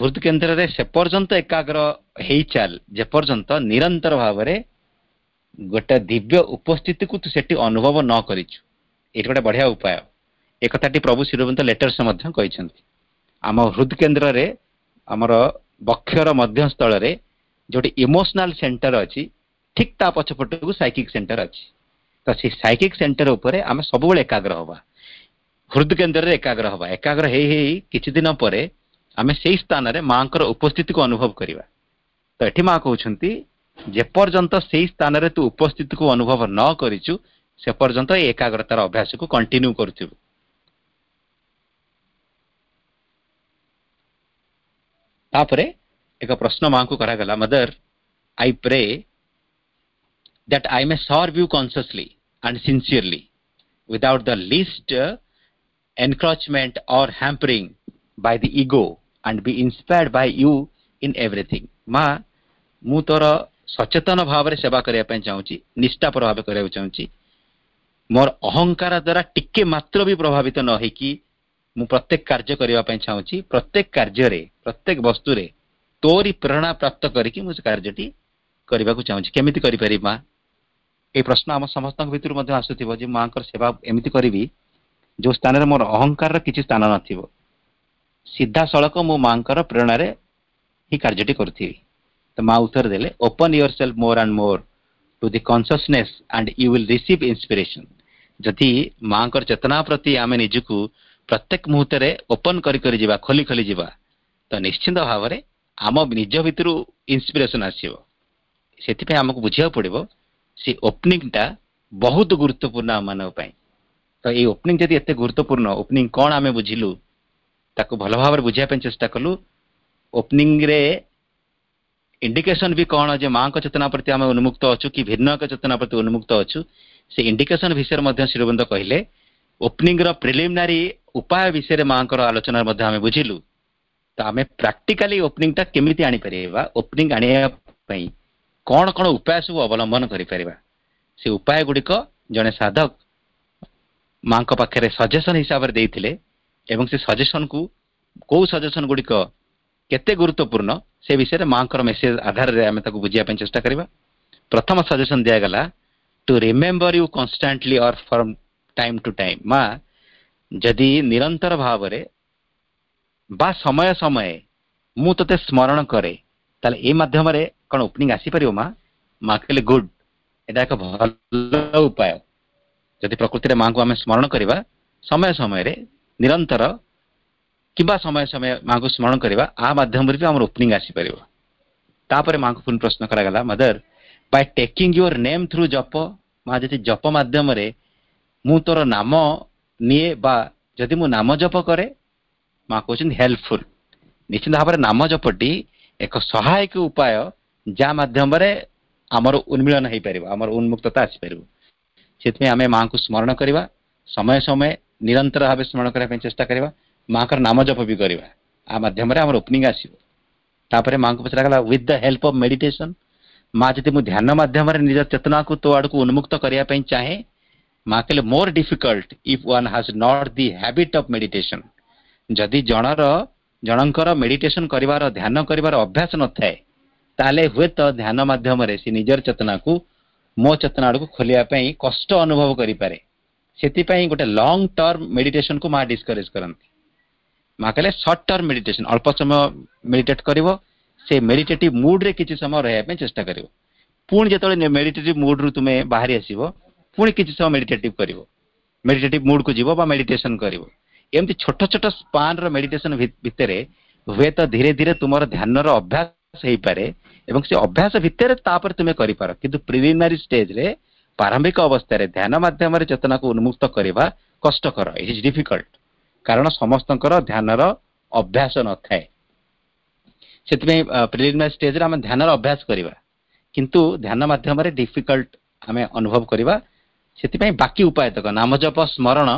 ହୃଦ କେନ୍ଦ୍ରରେ ସେ ପର୍ଯ୍ୟନ୍ତ ଏକାଗ୍ର ହେଇଚାଲ ଯେପର୍ଯ୍ୟନ୍ତ ନିରନ୍ତର ଭାବରେ ଗୋଟେ ଦିବ୍ୟ ଉପସ୍ଥିତିକୁ ତୁ ସେଠି ଅନୁଭବ ନ କରିଛୁ। ଏଇଠି ଗୋଟେ ବଢିଆ ଉପାୟ। ଏ କଥାଟି ପ୍ରଭୁ ଶ୍ରୀରବନ୍ତ ଲେଟର୍ସ ମଧ୍ୟ କହିଛନ୍ତି। ଆମ ହୃଦ କେନ୍ଦ୍ରରେ ଆମର ବକ୍ଷର ମଧ୍ୟସ୍ଥଳରେ ଯୋଉଠି ଇମୋସନାଲ ସେଣ୍ଟର ଅଛି ଠିକ ତା ପଛପଟକୁ ସାଇକିକ ସେଣ୍ଟର ଅଛି। ତ ସେଇ ସାଇକିକ ସେଣ୍ଟର ଉପରେ ଆମେ ସବୁବେଳେ ଏକାଗ୍ର ହବା। ହୃଦ କେନ୍ଦ୍ରରେ ଏକାଗ୍ର ହବା। ଏକାଗ୍ର ହେଇ ହେଇ କିଛି ଦିନ ପରେ ଆମେ ସେଇ ସ୍ଥାନରେ ମାଙ୍କର ଉପସ୍ଥିତିକୁ ଅନୁଭବ କରିବା ତ ଏଠି ମା କହୁଛନ୍ତି ଯେପର୍ଯ୍ୟନ୍ତ ସେଇ ସ୍ଥାନରେ ତୁ ଉପସ୍ଥିତିକୁ ଅନୁଭବ ନ କରିଛୁ ସେ ପର୍ଯ୍ୟନ୍ତ ଏଇ ଏକାଗ୍ରତାର ଅଭ୍ୟାସକୁ କଣ୍ଟିନ୍ୟୁ କରୁଥିବୁ ତାପରେ ଏକ ପ୍ରଶ୍ନ ମାଙ୍କୁ କରାଗଲା mother I pray that I may serve you consciously and sincerely without the least uh, encroachment or hampering by the ego and be inspired by you in everything. ମା ମୁଁ ତୋର ସଚେତନ ଭାବରେ ସେବା କରିବା ପାଇଁ ଚାହୁଁଛି ନିଷ୍ଠାପର ଭାବେ କରିବାକୁ ଚାହୁଁଛି ମୋର ଅହଙ୍କାର ଦ୍ୱାରା ଟିକେ ମାତ୍ର ବି ପ୍ରଭାବିତ ନ ହେଇକି ମୁଁ ପ୍ରତ୍ୟେକ କାର୍ଯ୍ୟ କରିବା ପାଇଁ ଚାହୁଁଛି ପ୍ରତ୍ୟେକ କାର୍ଯ୍ୟରେ ପ୍ରତ୍ୟେକ ବସ୍ତୁରେ ତୋରି ପ୍ରେରଣା ପ୍ରାପ୍ତ କରିକି ମୁଁ ସେ କାର୍ଯ୍ୟଟି କରିବାକୁ ଚାହୁଁଛି କେମିତି କରିପାରିବି ମା এই ପ୍ରଶ୍ନ ଆମ ସମସ୍ତଙ୍କ ଭିତରୁ ମଧ୍ୟ ଆସୁଥିବ ଯେ ମାଙ୍କର ସେବା ଏମିତି କରିବି ଯୋଉ ସ୍ଥାନରେ ମୋର ଅହଙ୍କାରର କିଛି ସ୍ଥାନ ନଥିବ ସିଧାସଳଖ ମୁଁ ମାଙ୍କର ପ୍ରେରଣାରେ ହିଁ କାର୍ଯ୍ୟଟି କରୁଥିବି ତ ମା ଉତ୍ତର ଦେଲେ open yourself more and more to the consciousness and you will receive inspiration ଯଦି ମାଙ୍କର ଚେତନା ପ୍ରତି ଆମେ ନିଜକୁ ପ୍ରତ୍ୟେକ ମୁହୂର୍ତ୍ତରେ ଓପନ୍ କରି କରି ଯିବା ଖୋଲି ଖୋଲି ଯିବା ତ ନିଶ୍ଚିନ୍ତ ଭାବରେ ଆମ ନିଜ ଭିତରୁ ଇନ୍ସପିରେସନ୍ ଆସିବ। ସେଥିପାଇଁ ଆମକୁ ବୁଝିବାକୁ ପଡ଼ିବ ସେ ଓପନିଂଟା ବହୁତ ଗୁରୁତ୍ୱପୂର୍ଣ୍ଣ ଆମମାନଙ୍କ ପାଇଁ। ତ ଏଇ ଓପନିଂ ଯଦି ଏତେ ଗୁରୁତ୍ୱପୂର୍ଣ୍ଣ ଓପନିଂ କ'ଣ ଆମେ ବୁଝିଲୁ? ତାକୁ ଭଲ ଭାବରେ ବୁଝିବା ପାଇଁ ଚେଷ୍ଟା କଲୁ ଓପନିଂରେ ଇଣ୍ଡିକେସନ ବି କ'ଣ ଯେ ମାଙ୍କ ଚେତନା ପ୍ରତି ଆମେ ଉନ୍ମୁକ୍ତ ଅଛୁ କି ଭିନ୍ନ ଏକ ଚେତନା ପ୍ରତି ଉନ୍ମୁକ୍ତ ଅଛୁ ସେ ଇଣ୍ଡିକେସନ ବିଷୟରେ ମଧ୍ୟ ଶ୍ରୀବନ୍ଦ କହିଲେ ଓପନିଂର ପ୍ରିଲିମିନାରୀ ଉପାୟ ବିଷୟରେ ମାଙ୍କର ଆଲୋଚନା ମଧ୍ୟ ଆମେ ବୁଝିଲୁ ତ ଆମେ ପ୍ରାକ୍ଟିକାଲି ଓପନିଂଟା କେମିତି ଆଣିପାରିବା ଓପନିଂ ଆଣିବା ପାଇଁ କ'ଣ କ'ଣ ଉପାୟ ସବୁ ଅବଲମ୍ବନ କରିପାରିବା ସେ ଉପାୟ ଗୁଡ଼ିକ ଜଣେ ସାଧକ ମାଙ୍କ ପାଖରେ ସଜେସନ ହିସାବରେ ଦେଇଥିଲେ ଏବଂ ସେ ସଜେସନକୁ କୋଉ ସଜେସନ ଗୁଡ଼ିକ କେତେ ଗୁରୁତ୍ୱପୂର୍ଣ୍ଣ ସେ ବିଷୟରେ ମାଙ୍କର ମେସେଜ ଆଧାରରେ ଆମେ ତାକୁ ବୁଝିବା ପାଇଁ ଚେଷ୍ଟା କରିବା। ପ୍ରଥମ ସଜେସନ ଦିଆଗଲା to remember you constantly or from time to time ମା ଯଦି ନିରନ୍ତର ଭାବରେ ବା ସମୟ ସମୟ ମୁଁ ତୋତେ ସ୍ମରଣ କରେ ତାହେଲେ ଏଇ ମାଧ୍ୟମରେ କ'ଣ ଓପନିଂ ଆସିପାରିବ ମା? ମା କହିଲେ ଗୁଡ୍ ଏଇଟା ଏକ ଭଲ ଉପାୟ। ଯଦି ପ୍ରକୃତିରେ ମାଙ୍କୁ ଆମେ ସ୍ମରଣ କରିବା ସମୟ ସମୟରେ ନିରନ୍ତର କିମ୍ବା ସମୟ ସମୟ ମାଙ୍କୁ ସ୍ମରଣ କରିବା ଆ ମାଧ୍ୟମରେ ବି ଆମର ଓପନିଂ ଆସିପାରିବ ତାପରେ ମାଙ୍କୁ ପୁଣି ପ୍ରଶ୍ନ କରାଗଲା mother by taking your name through japa ମା ଯଦି ଜପ ମାଧ୍ୟମରେ ମୁଁ ତୋର ନାମ ନିଏ ବା ଯଦି ମୁଁ ନାମ ଜପ କରେ ମା କହୁଛନ୍ତି ହେଲ୍ପଫୁଲ୍ ନିଶ୍ଚିତ ଭାବରେ ନାମ ଜପଟି ଏକ ସହାୟକ ଉପାୟ ଯାହା ମାଧ୍ୟମରେ ଆମର ଉନ୍ମିଳନ ହେଇପାରିବ ଆମର ଉନ୍ମୁକ୍ତତା ଆସିପାରିବ ସେଥିପାଇଁ ଆମେ ମାଙ୍କୁ ସ୍ମରଣ କରିବା ସମୟ ସମୟ ନିରନ୍ତର ଭାବେ ସ୍ମରଣ କରିବା ପାଇଁ ଚେଷ୍ଟା କରିବା ମାଙ୍କର ନାମ ଜପ ବି କରିବା ଆ ମାଧ୍ୟମରେ ଆମର ଓପନିଂ ଆସିବ ତାପରେ ମାଙ୍କୁ ପଚରାଗଲା with the help of meditation ମା ଯଦି ମୁଁ ଧ୍ୟାନ ମାଧ୍ୟମରେ ନିଜ ଚେତନାକୁ ତୋ ଆଡ଼କୁ ଉନ୍ମୁକ୍ତ କରିବା ପାଇଁ ଚାହେଁ ମା କହିଲେ more difficult if one has not the habit of meditation ଯଦି ଜଣର ଜଣଙ୍କର ମେଡିଟେସନ କରିବାର ଧ୍ୟାନ କରିବାର ଅଭ୍ୟାସ ନଥାଏ ତାହେଲେ ହୁଏତ ଧ୍ୟାନ ମାଧ୍ୟମରେ ସେ ନିଜର ଚେତନାକୁ ମୋ ଚେତନା ଆଡ଼କୁ ଖୋଲିବା ପାଇଁ କଷ୍ଟ ଅନୁଭବ କରିପାରେ ସେଥିପାଇଁ ଗୋଟେ ଲଙ୍ଗ ଟର୍ମ ମେଡିଟେସନକୁ ମା ଡିସ୍କରେଜ କରନ୍ତି। ମା କହିଲେ ସର୍ଟ ଟର୍ମ ମେଡିଟେସନ ଅଳ୍ପ ସମୟ ମେଡିଟେଟ୍ କରିବ ସେ ମେଡିଟେଟିଭ ମୁଡରେ କିଛି ସମୟ ରହିବା ପାଇଁ ଚେଷ୍ଟା କରିବ। ପୁଣି ଯେତେବେଳେ ମେଡିଟେଟିଭ ମୁଡରୁ ତୁମେ ବାହାରି ଆସିବ ପୁଣି କିଛି ସମୟ ମେଡିଟେଟିଭ କରିବ। ମେଡିଟେଟିଭ ମୁଡକୁ ଯିବ ବା ମେଡିଟେସନ କରିବ। ଏମିତି ଛୋଟ ଛୋଟ ସ୍ପାନର ମେଡିଟେସନ ଭିତରେ ହୁଏତ ଧୀରେ ଧୀରେ ତୁମର ଧ୍ୟାନର ଅଭ୍ୟାସ ହେଇପାରେ ଏବଂ ସେ ଅଭ୍ୟାସ ଭିତରେ ତାପରେ ତୁମେ କରିପାର। କିନ୍ତୁ ପ୍ରିଲିମିନାରୀ ଷ୍ଟେଜରେ ପ୍ରାରମ୍ଭିକ ଅବସ୍ଥାରେ ଧ୍ୟାନ ମାଧ୍ୟମରେ ଚେତନାକୁ ଉନ୍ମୁକ୍ତ କରିବା କଷ୍ଟକର। ଇଟ୍ ଇଜ୍ ଡିଫିକଲ୍ଟ କାରଣ ସମସ୍ତଙ୍କର ଧ୍ୟାନର ଅଭ୍ୟାସ ନଥାଏ। ସେଥିପାଇଁ ପ୍ରିଲିମିନାରୀ ଷ୍ଟେଜରେ ଆମେ ଧ୍ୟାନର ଅଭ୍ୟାସ କରିବା। କିନ୍ତୁ ଧ୍ୟାନ ମାଧ୍ୟମରେ ଡିଫିକଲ୍ଟ ଆମେ ଅନୁଭବ କରିବା। ସେଥିପାଇଁ ବାକି ଉପାୟ ତକ ନାମ ଜପ ସ୍ମରଣ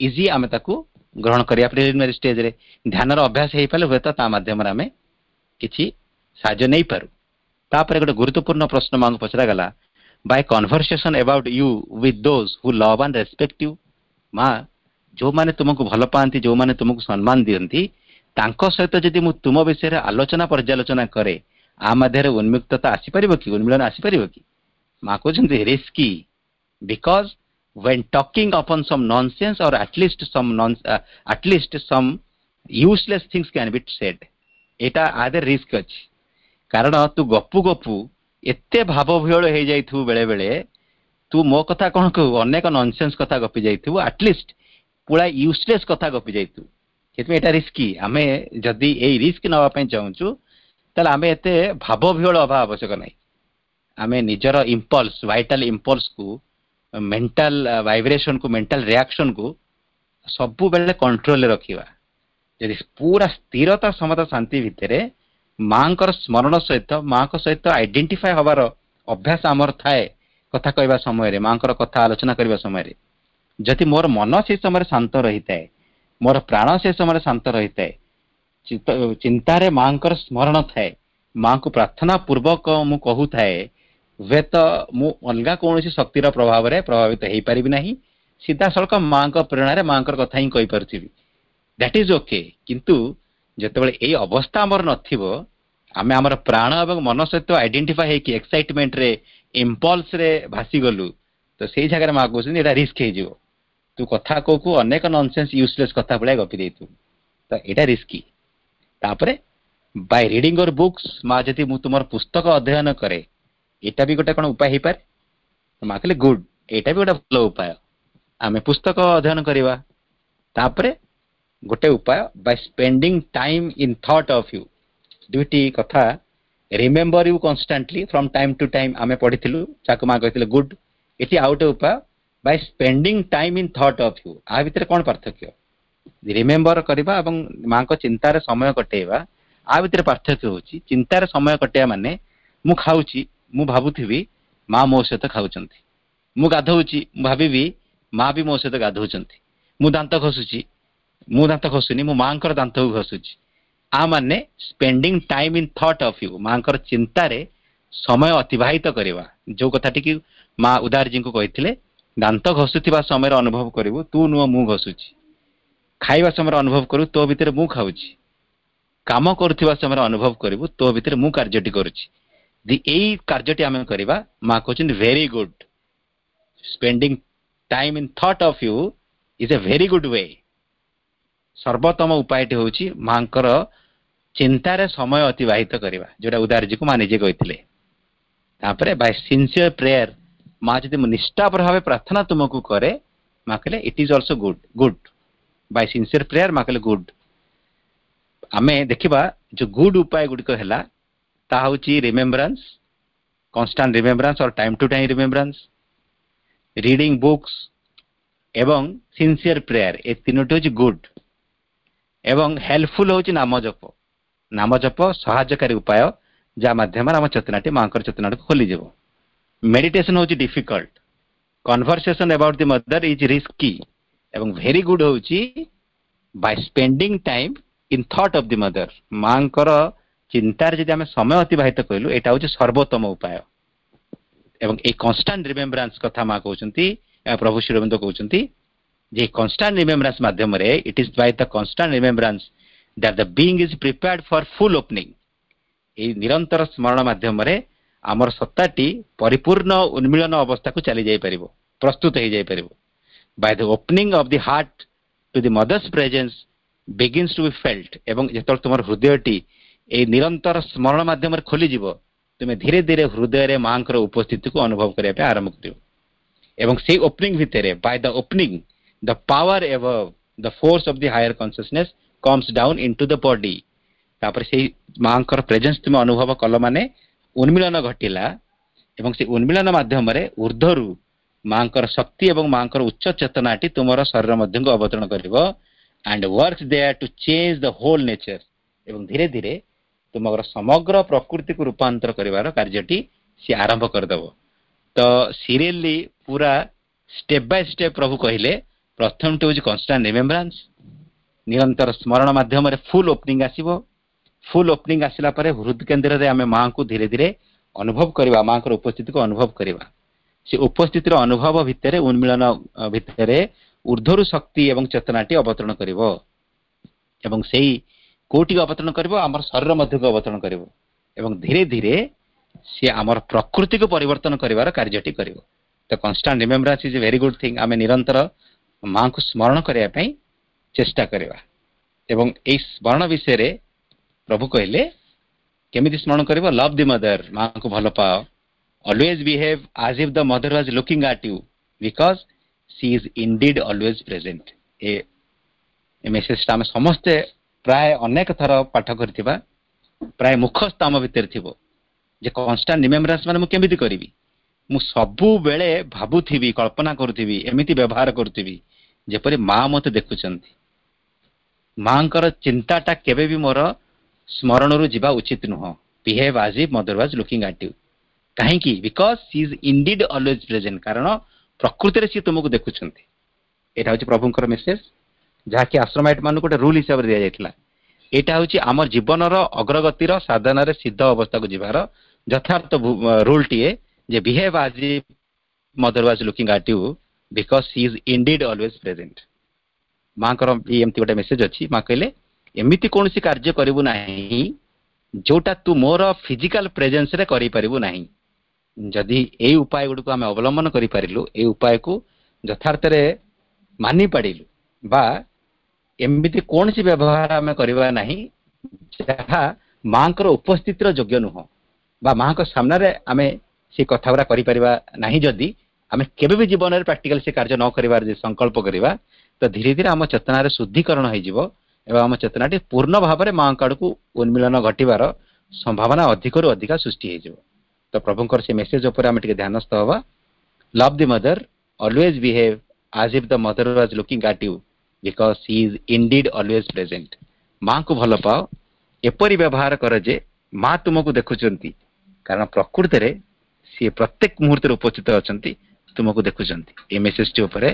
ଇଜି ଆମେ ତାକୁ ଗ୍ରହଣ କରିବା ପ୍ରିଲିମିନାରୀ ଷ୍ଟେଜରେ ଧ୍ୟାନର ଅଭ୍ୟାସ ହେଇପାରିଲେ ହୁଏତ ତା ମାଧ୍ୟମରେ ଆମେ କିଛି ସାହାଯ୍ୟ ନେଇପାରୁ। ତାପରେ ଗୋଟେ ଗୁରୁତ୍ୱପୂର୍ଣ୍ଣ ପ୍ରଶ୍ନ ମାଙ୍କୁ ପଚରାଗଲା by conversation about you with those who love and respect you ମା ଯୋଉମାନେ ତୁମକୁ ଭଲ ପାଆନ୍ତି ଯୋଉମାନେ ତୁମକୁ ସମ୍ମାନ ଦିଅନ୍ତି ତାଙ୍କ ସହିତ ଯଦି ମୁଁ ତୁମ ବିଷୟରେ ଆଲୋଚନା ପର୍ଯ୍ୟାଲୋଚନା କରେ ଆ ମଧ୍ୟରେ ଉନ୍ମୁକ୍ତତା ଆସିପାରିବ କି ଉନ୍ମିଳନ ଆସିପାରିବ କି ମା କହୁଛନ୍ତି risky because when talking upon some nonsense or at least some non uh, at least some useless things can be said. ଏଇଟା ଆଦେ ରିସ୍କ ଅଛି କାରଣ ତୁ ଗପୁ ଗପୁ ଏତେ ଭାବ ବିହଳ ହେଇଯାଇଥିବୁ ବେଳେ ବେଳେ ତୁ ମୋ କଥା କଣ କହୁ ଅନେକ ନନସେନ୍ସ କଥା ଗପି ଯାଇଥିବୁ ଆଟଲିଷ୍ଟ ପୁରା ୟୁଜଲେସ୍ କଥା ଗପି ଯାଇଥିବୁ ସେଥିପାଇଁ ଏଇଟା ରିସ୍କି ଆମେ ଯଦି ଏଇ ରିସ୍କ ନେବା ପାଇଁ ଚାହୁଁଛୁ ତାହେଲେ ଆମେ ଏତେ ଭାବ ବିହଳ ହେବା ଆବଶ୍ୟକ ନାହିଁ। ଆମେ ନିଜର ଇମ୍ପଲ୍ସ ଭାଇଟାଲ ଇମ୍ପଲ୍ସକୁ ମେଣ୍ଟାଲ ଭାଇବ୍ରେସନକୁ ମେଣ୍ଟାଲ ରିଆକ୍ସନକୁ ସବୁବେଳେ କଣ୍ଟ୍ରୋଲରେ ରଖିବା। ଯଦି ପୁରା ସ୍ଥିରତା ସମତା ଶାନ୍ତି ଭିତରେ ମାଙ୍କର ସ୍ମରଣ ସହିତ ମାଙ୍କ ସହିତ ଆଇଡେଣ୍ଟିଫାଏ ହବାର ଅଭ୍ୟାସ ଆମର ଥାଏ କଥା କହିବା ସମୟରେ ମାଙ୍କର କଥା ଆଲୋଚନା କରିବା ସମୟରେ। ଯଦି ମୋର ମନ ସେ ସମୟରେ ଶାନ୍ତ ରହିଥାଏ ମୋର ପ୍ରାଣ ସେ ସମୟରେ ଶାନ୍ତ ରହିଥାଏ ଚିନ୍ତାରେ ମାଙ୍କର ସ୍ମରଣ ଥାଏ ମାଙ୍କୁ ପ୍ରାର୍ଥନା ପୂର୍ବକ ମୁଁ କହୁଥାଏ ହୁଏତ ମୁଁ ଅଲଗା କୌଣସି ଶକ୍ତିର ପ୍ରଭାବରେ ପ୍ରଭାବିତ ହେଇପାରିବି ନାହିଁ ସିଧାସଳଖ ମାଙ୍କ ପ୍ରେରଣାରେ ମାଙ୍କର କଥା ହିଁ କହିପାରୁଥିବି। ଦ୍ୟାଟ୍ ଇଜ୍ ଓକେ କିନ୍ତୁ ଯେତେବେଳେ ଏଇ ଅବସ୍ଥା ଆମର ନଥିବ ଆମେ ଆମର ପ୍ରାଣ ଏବଂ ମନ ସହିତ ଆଇଡେଣ୍ଟିଫାଏ ହେଇକି ଏକ୍ସାଇଟମେଣ୍ଟରେ ଇମ୍ପଲ୍ସରେ ଭାସିଗଲୁ ତ ସେଇ ଜାଗାରେ ମା କହୁଛନ୍ତି ଏଇଟା ରିସ୍କ ହେଇଯିବ ତୁ କଥା କହୁ ଅନେକ ନନସେନ୍ସ ୟୁଜଲେସ୍ କଥା ଭଳିଆ ଗପି ଦେଇଥିବୁ ତ ଏଇଟା ରିସ୍କି ତାପରେ ବାଇ ରିଡିଂ ୟୋର ବୁକ୍ସ ମା ଯଦି ମୁଁ ତୁମର ପୁସ୍ତକ ଅଧ୍ୟୟନ କରେ ଏଇଟା ବି ଗୋଟେ କ'ଣ ଉପାୟ ହେଇପାରେ ମା କହିଲେ ଗୁଡ୍ ଏଇଟା ବି ଗୋଟେ ଭଲ ଉପାୟ ଆମେ ପୁସ୍ତକ ଅଧ୍ୟୟନ କରିବା ତାପରେ ଗୋଟେ ଉପାୟ by spending time in thought of you ଦୁଇଟି କଥା remember you constantly from time to time ଆମେ ପଢିଥିଲୁ ଚାକୁ ମା କହିଥିଲେ ଗୁଡ୍ ଏଠି ଆଉ ଗୋଟେ ଉପାୟ by spending time in thought of you ଆ ଭିତରେ କ'ଣ ପାର୍ଥକ୍ୟ? ରିମେମ୍ବର କରିବା ଏବଂ ମାଙ୍କ ଚିନ୍ତାରେ ସମୟ କଟେଇବା ଆ ଭିତରେ ପାର୍ଥକ୍ୟ ହେଉଛି ଚିନ୍ତାରେ ସମୟ କଟେଇବା ମାନେ ମୁଁ ଖାଉଛି ମୁଁ ଭାବୁଥିବି ମା ମୋ ସହିତ ଖାଉଛନ୍ତି। ମୁଁ ଗାଧଉଛି ମୁଁ ଭାବିବି ମା ବି ମୋ ସହିତ ଗାଧଉଛନ୍ତି। ମୁଁ ଦାନ୍ତ ଘଷୁଛି ମୁଁ ଦାନ୍ତ ଘଷୁନି ମୁଁ ମାଙ୍କର ଦାନ୍ତକୁ ଘଷୁଛି। ଆ ମାନେ spending time in thought of you ମାଙ୍କର ଚିନ୍ତାରେ ସମୟ ଅତିବାହିତ କରିବା। ଯୋଉ କଥାଟିକି ମା ଉଦାରଜୀଙ୍କୁ କହିଥିଲେ ଦାନ୍ତ ଘଷୁଥିବା ସମୟରେ ଅନୁଭବ କରିବୁ ତୁ ନୁହଁ ମୁଁ ଘଷୁଛି। ଖାଇବା ସମୟରେ ଅନୁଭବ କରିବୁ ତୋ ଭିତରେ ମୁଁ ଖାଉଛି। କାମ କରୁଥିବା ସମୟରେ ଅନୁଭବ କରିବୁ ତୋ ଭିତରେ ମୁଁ କାର୍ଯ୍ୟଟି କରୁଛି। ଏଇ କାର୍ଯ୍ୟଟି ଆମେ କରିବା ମା କହୁଛନ୍ତି very good spending time in thought of you is a very good way ସର୍ବୋତ୍ତମ ଉପାୟଟି ହେଉଛି ମାଙ୍କର ଚିନ୍ତାରେ ସମୟ ଅତିବାହିତ କରିବା ଯୋଉଟା ଉଦାରଜୀକୁ ମା ନିଜେ କହିଥିଲେ। ତାପରେ ବାଇ ସିନ୍ସିୟର ପ୍ରେୟାର ମା ଯଦି ମୁଁ ନିଷ୍ଠାପର ଭାବେ ପ୍ରାର୍ଥନା ତୁମକୁ କରେ ମା କହିଲେ it is also good good by sincere prayer ମା କହିଲେ ଗୁଡ୍ ଆମେ ଦେଖିବା ଯୋଉ ଗୁଡ୍ ଉପାୟ ଗୁଡ଼ିକ ହେଲା ତାହା ହେଉଛି remembrance constant remembrance or time to time remembrance reading books ଏବଂ ସିନସିୟର ପ୍ରେୟାର ଏ ତିନୋଟି ହେଉଛି ଗୁଡ୍ ଏବଂ ହେଲ୍ପଫୁଲ୍ ହେଉଛି ନାମ ଜପ ନାମ ଜପ ସାହାଯ୍ୟକାରୀ ଉପାୟ ଯାହା ମାଧ୍ୟମରେ ଆମ ଚେତନାଟି ମାଙ୍କର ଚେତନାଟିକୁ ଖୋଲିଯିବ। ମେଡିଟେସନ ହେଉଛି difficult conversation about the mother is risky ଏବଂ ଭେରି ଗୁଡ୍ ହେଉଛି by spending time in thought of the mother ମାଙ୍କର ଚିନ୍ତାରେ ଯଦି ଆମେ ସମୟ ଅତିବାହିତ କହିଲୁ ଏଇଟା ହେଉଛି ସର୍ବୋତ୍ତମ ଉପାୟ। ଏବଂ ଏଇ କନଷ୍ଟାଣ୍ଟ ରିମେମ୍ବରାନ୍ସ କଥା ମା କହୁଛନ୍ତି ପ୍ରଭୁ ଶ୍ରୀରବିନ୍ଦ କହୁଛନ୍ତି ଯେ କନଷ୍ଟାଣ୍ଟ ରିମେମ୍ବରାନ୍ସ ମାଧ୍ୟମରେ it is by the constant remembrance that the being is prepared for full opening ଏଇ ନିରନ୍ତର ସ୍ମରଣ ମାଧ୍ୟମରେ ଆମର ସତ୍ତାଟି ପରିପୂର୍ଣ୍ଣ ଉନ୍ମିଳନ ଅବସ୍ଥାକୁ ଚାଲି ଯାଇପାରିବ ପ୍ରସ୍ତୁତ ହେଇଯାଇପାରିବ। By the opening of the heart to the mother's presence begins to be felt ଏବଂ ଯେତେବେଳେ ତୁମର ହୃଦୟଟି ଏଇ ନିରନ୍ତର ସ୍ମରଣ ମାଧ୍ୟମରେ ଖୋଲିଯିବ ତୁମେ ଧୀରେ ଧୀରେ ହୃଦୟରେ ମାଙ୍କର ଉପସ୍ଥିତିକୁ ଅନୁଭବ କରିବା ପାଇଁ ଆରମ୍ଭ କରିବ। ଏବଂ ସେଇ ଓପନିଂ ଭିତରେ by the opening the power above the force of the higher consciousness comes down into the body ତାପରେ ସେଇ ମାଙ୍କର ପ୍ରେଜେନ୍ସ ତୁମେ ଅନୁଭବ କଲ ମାନେ ଉନ୍ମିଳନ ଘଟିଲା ଏବଂ ସେ ଉନ୍ମିଳନ ମାଧ୍ୟମରେ ଉର୍ଦ୍ଧ୍ୱରୁ ମାଙ୍କର ଶକ୍ତି ଏବଂ ମାଙ୍କର ଉଚ୍ଚ ଚେତନାଟି ତୁମର ଶରୀର ମଧ୍ୟକୁ ଅବତରଣ କରିବ and work there to change the whole nature ଏବଂ ଧୀରେ ଧୀରେ ତୁମର ସମଗ୍ର ପ୍ରକୃତିକୁ ରୂପାନ୍ତର କରିବାର କାର୍ଯ୍ୟଟି ସିଏ ଆରମ୍ଭ କରିଦେବ। ତ ସିରିଏଲି ପୁରା ଷ୍ଟେପ୍ ବାଇ ଷ୍ଟେପ୍ ପ୍ରଭୁ କହିଲେ ପ୍ରଥମଟି ହେଉଛି କନଷ୍ଟାଣ୍ଟ ରିମେମ୍ବରାନ୍ସ ନିରନ୍ତର ସ୍ମରଣ ମାଧ୍ୟମରେ ଫୁଲ୍ ଓପନିଂ ଆସିବ। ଫୁଲ୍ ଓପନିଂ ଆସିଲା ପରେ ହୃଦ କେନ୍ଦ୍ରରେ ଆମେ ମାଙ୍କୁ ଧୀରେ ଧୀରେ ଅନୁଭବ କରିବା ମାଙ୍କର ଉପସ୍ଥିତିକୁ ଅନୁଭବ କରିବା। ସେ ଉପସ୍ଥିତିର ଅନୁଭବ ଭିତରେ ଉନ୍ମିଳନ ଭିତରେ ଉର୍ଦ୍ଧ୍ୱରୁ ଶକ୍ତି ଏବଂ ଚେତନାଟି ଅବତରଣ କରିବ। ଏବଂ ସେଇ କୋଉଠିକି ଅବତରଣ କରିବ? ଆମର ଶରୀର ମଧ୍ୟକୁ ଅବତରଣ କରିବ। ଏବଂ ଧୀରେ ଧୀରେ ସିଏ ଆମର ପ୍ରକୃତିକୁ ପରିବର୍ତ୍ତନ କରିବାର କାର୍ଯ୍ୟଟି କରିବ। ତ constant remembrance is a very good thing ଆମେ ନିରନ୍ତର ମାଙ୍କୁ ସ୍ମରଣ କରିବା ପାଇଁ ଚେଷ୍ଟା କରିବା। ଏବଂ ଏଇ ସ୍ମରଣ ବିଷୟରେ ପ୍ରଭୁ କହିଲେ କେମିତି ସ୍ମରଣ କରିବ? ଲଭ୍ ଦି ମଦର ମାଙ୍କୁ ଭଲ ପାଅ। Always behave as if the mother was looking at you because she is indeed always present. ଏ ମେସେଜଟା ଆମେ ସମସ୍ତେ ପ୍ରାୟ ଅନେକ ଥର ପାଠ କରିଥିବା ପ୍ରାୟ ମୁଖସ୍ଥ ଆମ ଭିତରେ ଥିବ। ଯେ କନଷ୍ଟାଣ୍ଟ ରିମେମ୍ବରାନ୍ସ ମାନେ ମୁଁ କେମିତି କରିବି? ମୁଁ ସବୁବେଳେ ଭାବୁଥିବି କଳ୍ପନା କରୁଥିବି ଏମିତି ବ୍ୟବହାର କରୁଥିବି ଯେପରି ମା ମୋତେ ଦେଖୁଛନ୍ତି। ମାଙ୍କର ଚିନ୍ତାଟା କେବେ ବି ମୋର ସ୍ମରଣରୁ ଯିବା ଉଚିତ ନୁହଁ। Behave as if mother was looking at you କାହିଁକି? Because she is indeed always present କାରଣ ପ୍ରକୃତିରେ ସିଏ ତୁମକୁ ଦେଖୁଛନ୍ତି। ଏଇଟା ହେଉଛି ପ୍ରଭୁଙ୍କର ମେସେଜ ଯାହାକି ଆଶ୍ରମାଇଟ୍ ମାନଙ୍କୁ ଗୋଟେ ରୁଲ୍ ହିସାବରେ ଦିଆଯାଇଥିଲା। ଏଇଟା ହେଉଛି ଆମ ଜୀବନର ଅଗ୍ରଗତିର ସାଧନାରେ ସିଦ୍ଧ ଅବସ୍ଥାକୁ ଯିବାର ଯଥାର୍ଥ ରୁଲ୍ଟିଏ ଯେ behave as mother was looking at you because she is indeed always present ମାଙ୍କର ଏମିତି ଗୋଟେ ମେସେଜ ଅଛି ମା କହିଲେ ଏମିତି କୌଣସି କାର୍ଯ୍ୟ କରିବୁ ନାହିଁ ଯୋଉଟା ତୁ ମୋର ଫିଜିକାଲ ପ୍ରେଜେନ୍ସରେ କରିପାରିବୁ ନାହିଁ ଯଦି ଏଇ ଉପାୟ ଗୁଡ଼ିକୁ ଆମେ ଅବଲମ୍ବନ କରିପାରିଲୁ ଏଇ ଉପାୟକୁ ଯଥାର୍ଥରେ ମାନି ପାରିଲୁ ବା ଏମିତି କୌଣସି ବ୍ୟବହାର ଆମେ କରିବା ନାହିଁ ଯାହା ମାଙ୍କର ଉପସ୍ଥିତିର ଯୋଗ୍ୟ ନୁହଁ ବା ମାଙ୍କ ସାମ୍ନାରେ ଆମେ ସେ କଥା ଗୁଡ଼ା କରିପାରିବା ନାହିଁ ଯଦି ଆମେ କେବେ ବି ଜୀବନରେ ପ୍ରାକ୍ଟିକାଲ ସେ କାର୍ଯ୍ୟ ନ କରିବାର ଯଦି ସଂକଳ୍ପ କରିବା ତ ଧୀରେ ଧୀରେ ଆମ ଚେତନାରେ ଶୁଦ୍ଧିକରଣ ହେଇଯିବ ଏବଂ ଆମ ଚେତନାଟି ପୂର୍ଣ୍ଣ ଭାବରେ ମାଙ୍କ ଆଡ଼କୁ ଉନ୍ମିଳନ ଘଟିବାର ସମ୍ଭାବନା ଅଧିକରୁ ଅଧିକା ସୃଷ୍ଟି ହେଇଯିବ ତ ପ୍ରଭୁଙ୍କର ସେ ମେସେଜ ଉପରେ ଆମେ ଟିକେ ଧ୍ୟାନସ୍ଥ ହେବା love the mother always behave as if the mother was looking at you because she is indeed always present ମାଙ୍କୁ ଭଲ ପାଅ ଏପରି ବ୍ୟବହାର କର ଯେ ମା ତୁମକୁ ଦେଖୁଛନ୍ତି କାରଣ ପ୍ରକୃତରେ ସିଏ ପ୍ରତ୍ୟେକ ମୁହୂର୍ତ୍ତରେ ଉପସ୍ଥିତ ଅଛନ୍ତି ତୁମକୁ ଦେଖୁଛନ୍ତି ଏ ମେସେଜଟି ଉପରେ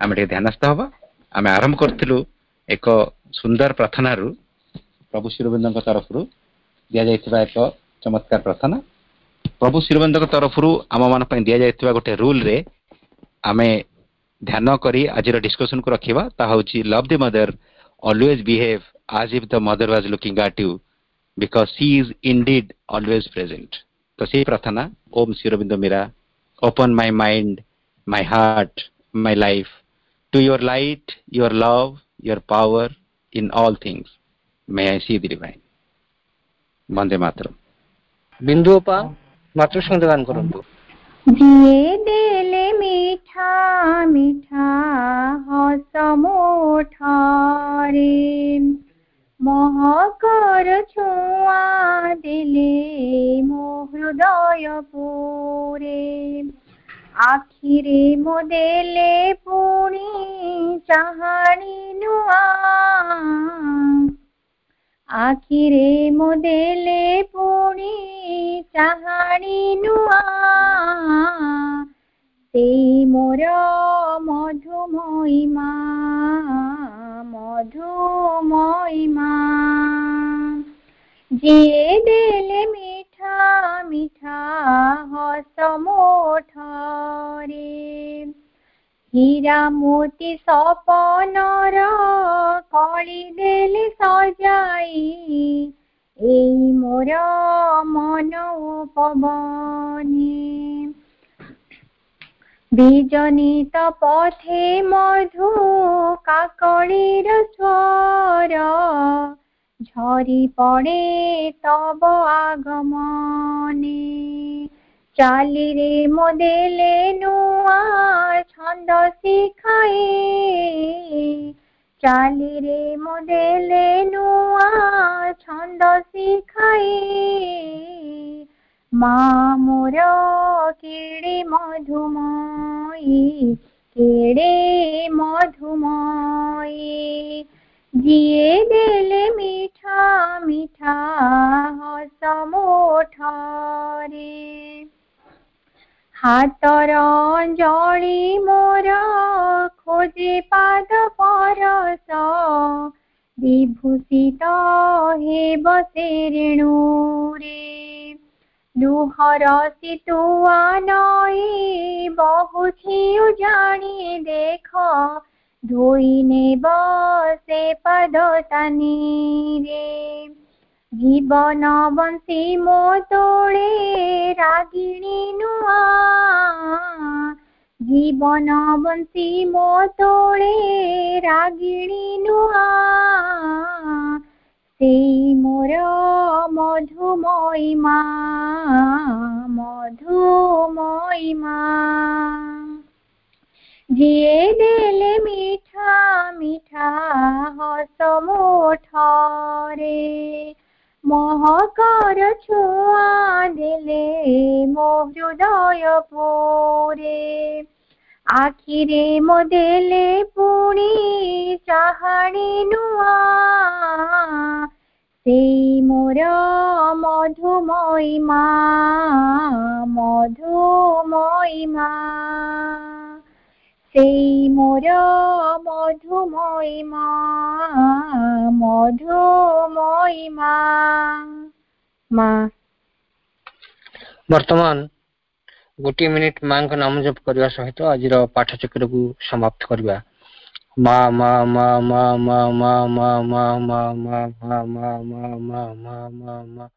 ଆମେ ଟିକେ ଧ୍ୟାନସ୍ଥ ହେବା ଆମେ ଆରମ୍ଭ କରିଥିଲୁ ଏକ ସୁନ୍ଦର ପ୍ରାର୍ଥନାରୁ ପ୍ରଭୁ ଶ୍ରୀରବିନ୍ଦଙ୍କ ତରଫରୁ ଦିଆଯାଇଥିବା ଏକ ଚମତ୍କାର ପ୍ରାର୍ଥନା। ପ୍ରଭୁ ଶ୍ରୀରବିନ୍ଦଙ୍କ ତରଫରୁ ଆମମାନଙ୍କ ପାଇଁ ଦିଆଯାଇଥିବା ଗୋଟେ ରୁଲରେ ଆମେ ଧ୍ୟାନ କରି ଆଜିର ଡିସ୍କସନକୁ ରଖିବା। ତାହା ହେଉଛି love the mother always behave as if the mother was looking at you because she is indeed always present ତ ସେଇ ପ୍ରାର୍ଥନା Om Sri Aurobindo Meera open my mind, my heart, my life to your light, your love, your power in all things. May I see the divine. Vande Mataram. বিন্দুপা মাত্র সঙ্গে গান করুন জিয়ে দেলে মিঠা মিঠা হসমোঠারে মহকর ছোঁয়া দিলে মোহৃদয় পুরে આખીરે મોદેલે પૂણી ચાહણીનું આખીરે મોદેલે પૂણી ચાહણીનું সেই মোর মধুময়ীমা মধুময়ীমা যে দেলে মে विठाः समोठरे হীরামূর্তি সপনর কলি দেলি সজাই এই মোর মন পবনে বিজনিত পথে মধু কাকড়ির স্বর ঝরি পড়ে তব আগমনে। চালিরে মোদেলে নুয়া ছন্দ শিখাই চালিরে মোদেলে নুয়া ছন্দ শিখাই মা মোর কেড়ে মধুময়ী কেড়ে মধুময়ী। जिए दिल मीठा मीठा हो समोठारे হাতৰ জৰি মোৰ খোজে পাদ পৰস বিভূষিত হে বসে ৰেণুৰে লুহৰ চিতুৱা নৈ বহু জানি দেখ જોઈને બસે પદો તની રે জীবন বংশী মো তোড়ে রাগিণীনু জীবন বংশী মো তোড়ে রাগিণীনু সেই মোর মধুময়ী মা মধুময়ী মা যিয়ে দেলে মিঠা মিঠা হস মহকৰ মহকৰ ছোঁয়া দেলে মো হৃদয় পৰে আখিৰে মো দেলে পুণি চাহানি সেই মোৰ মধুময়ী মা মধুময়ী মা। ମଧୁମୟୀ ମା ମଧୁମୟୀ ମା ସେଇ ମୋର ମଧୁମୟୀ ମା ମଧୁମୟୀ ମା ମା ବର୍ତ୍ତମାନ ଗୋଟିଏ ମିନିଟ ମାଙ୍କ ନାମ ଜପ କରିବା ସହିତ ଆଜିର ପାଠଚକ୍ରକୁ ସମାପ୍ତ କରିବା ମା ମା ମା ମା ମା ମା ମା ମା ମା ମା ମା ମା ମା ମା ମା ମା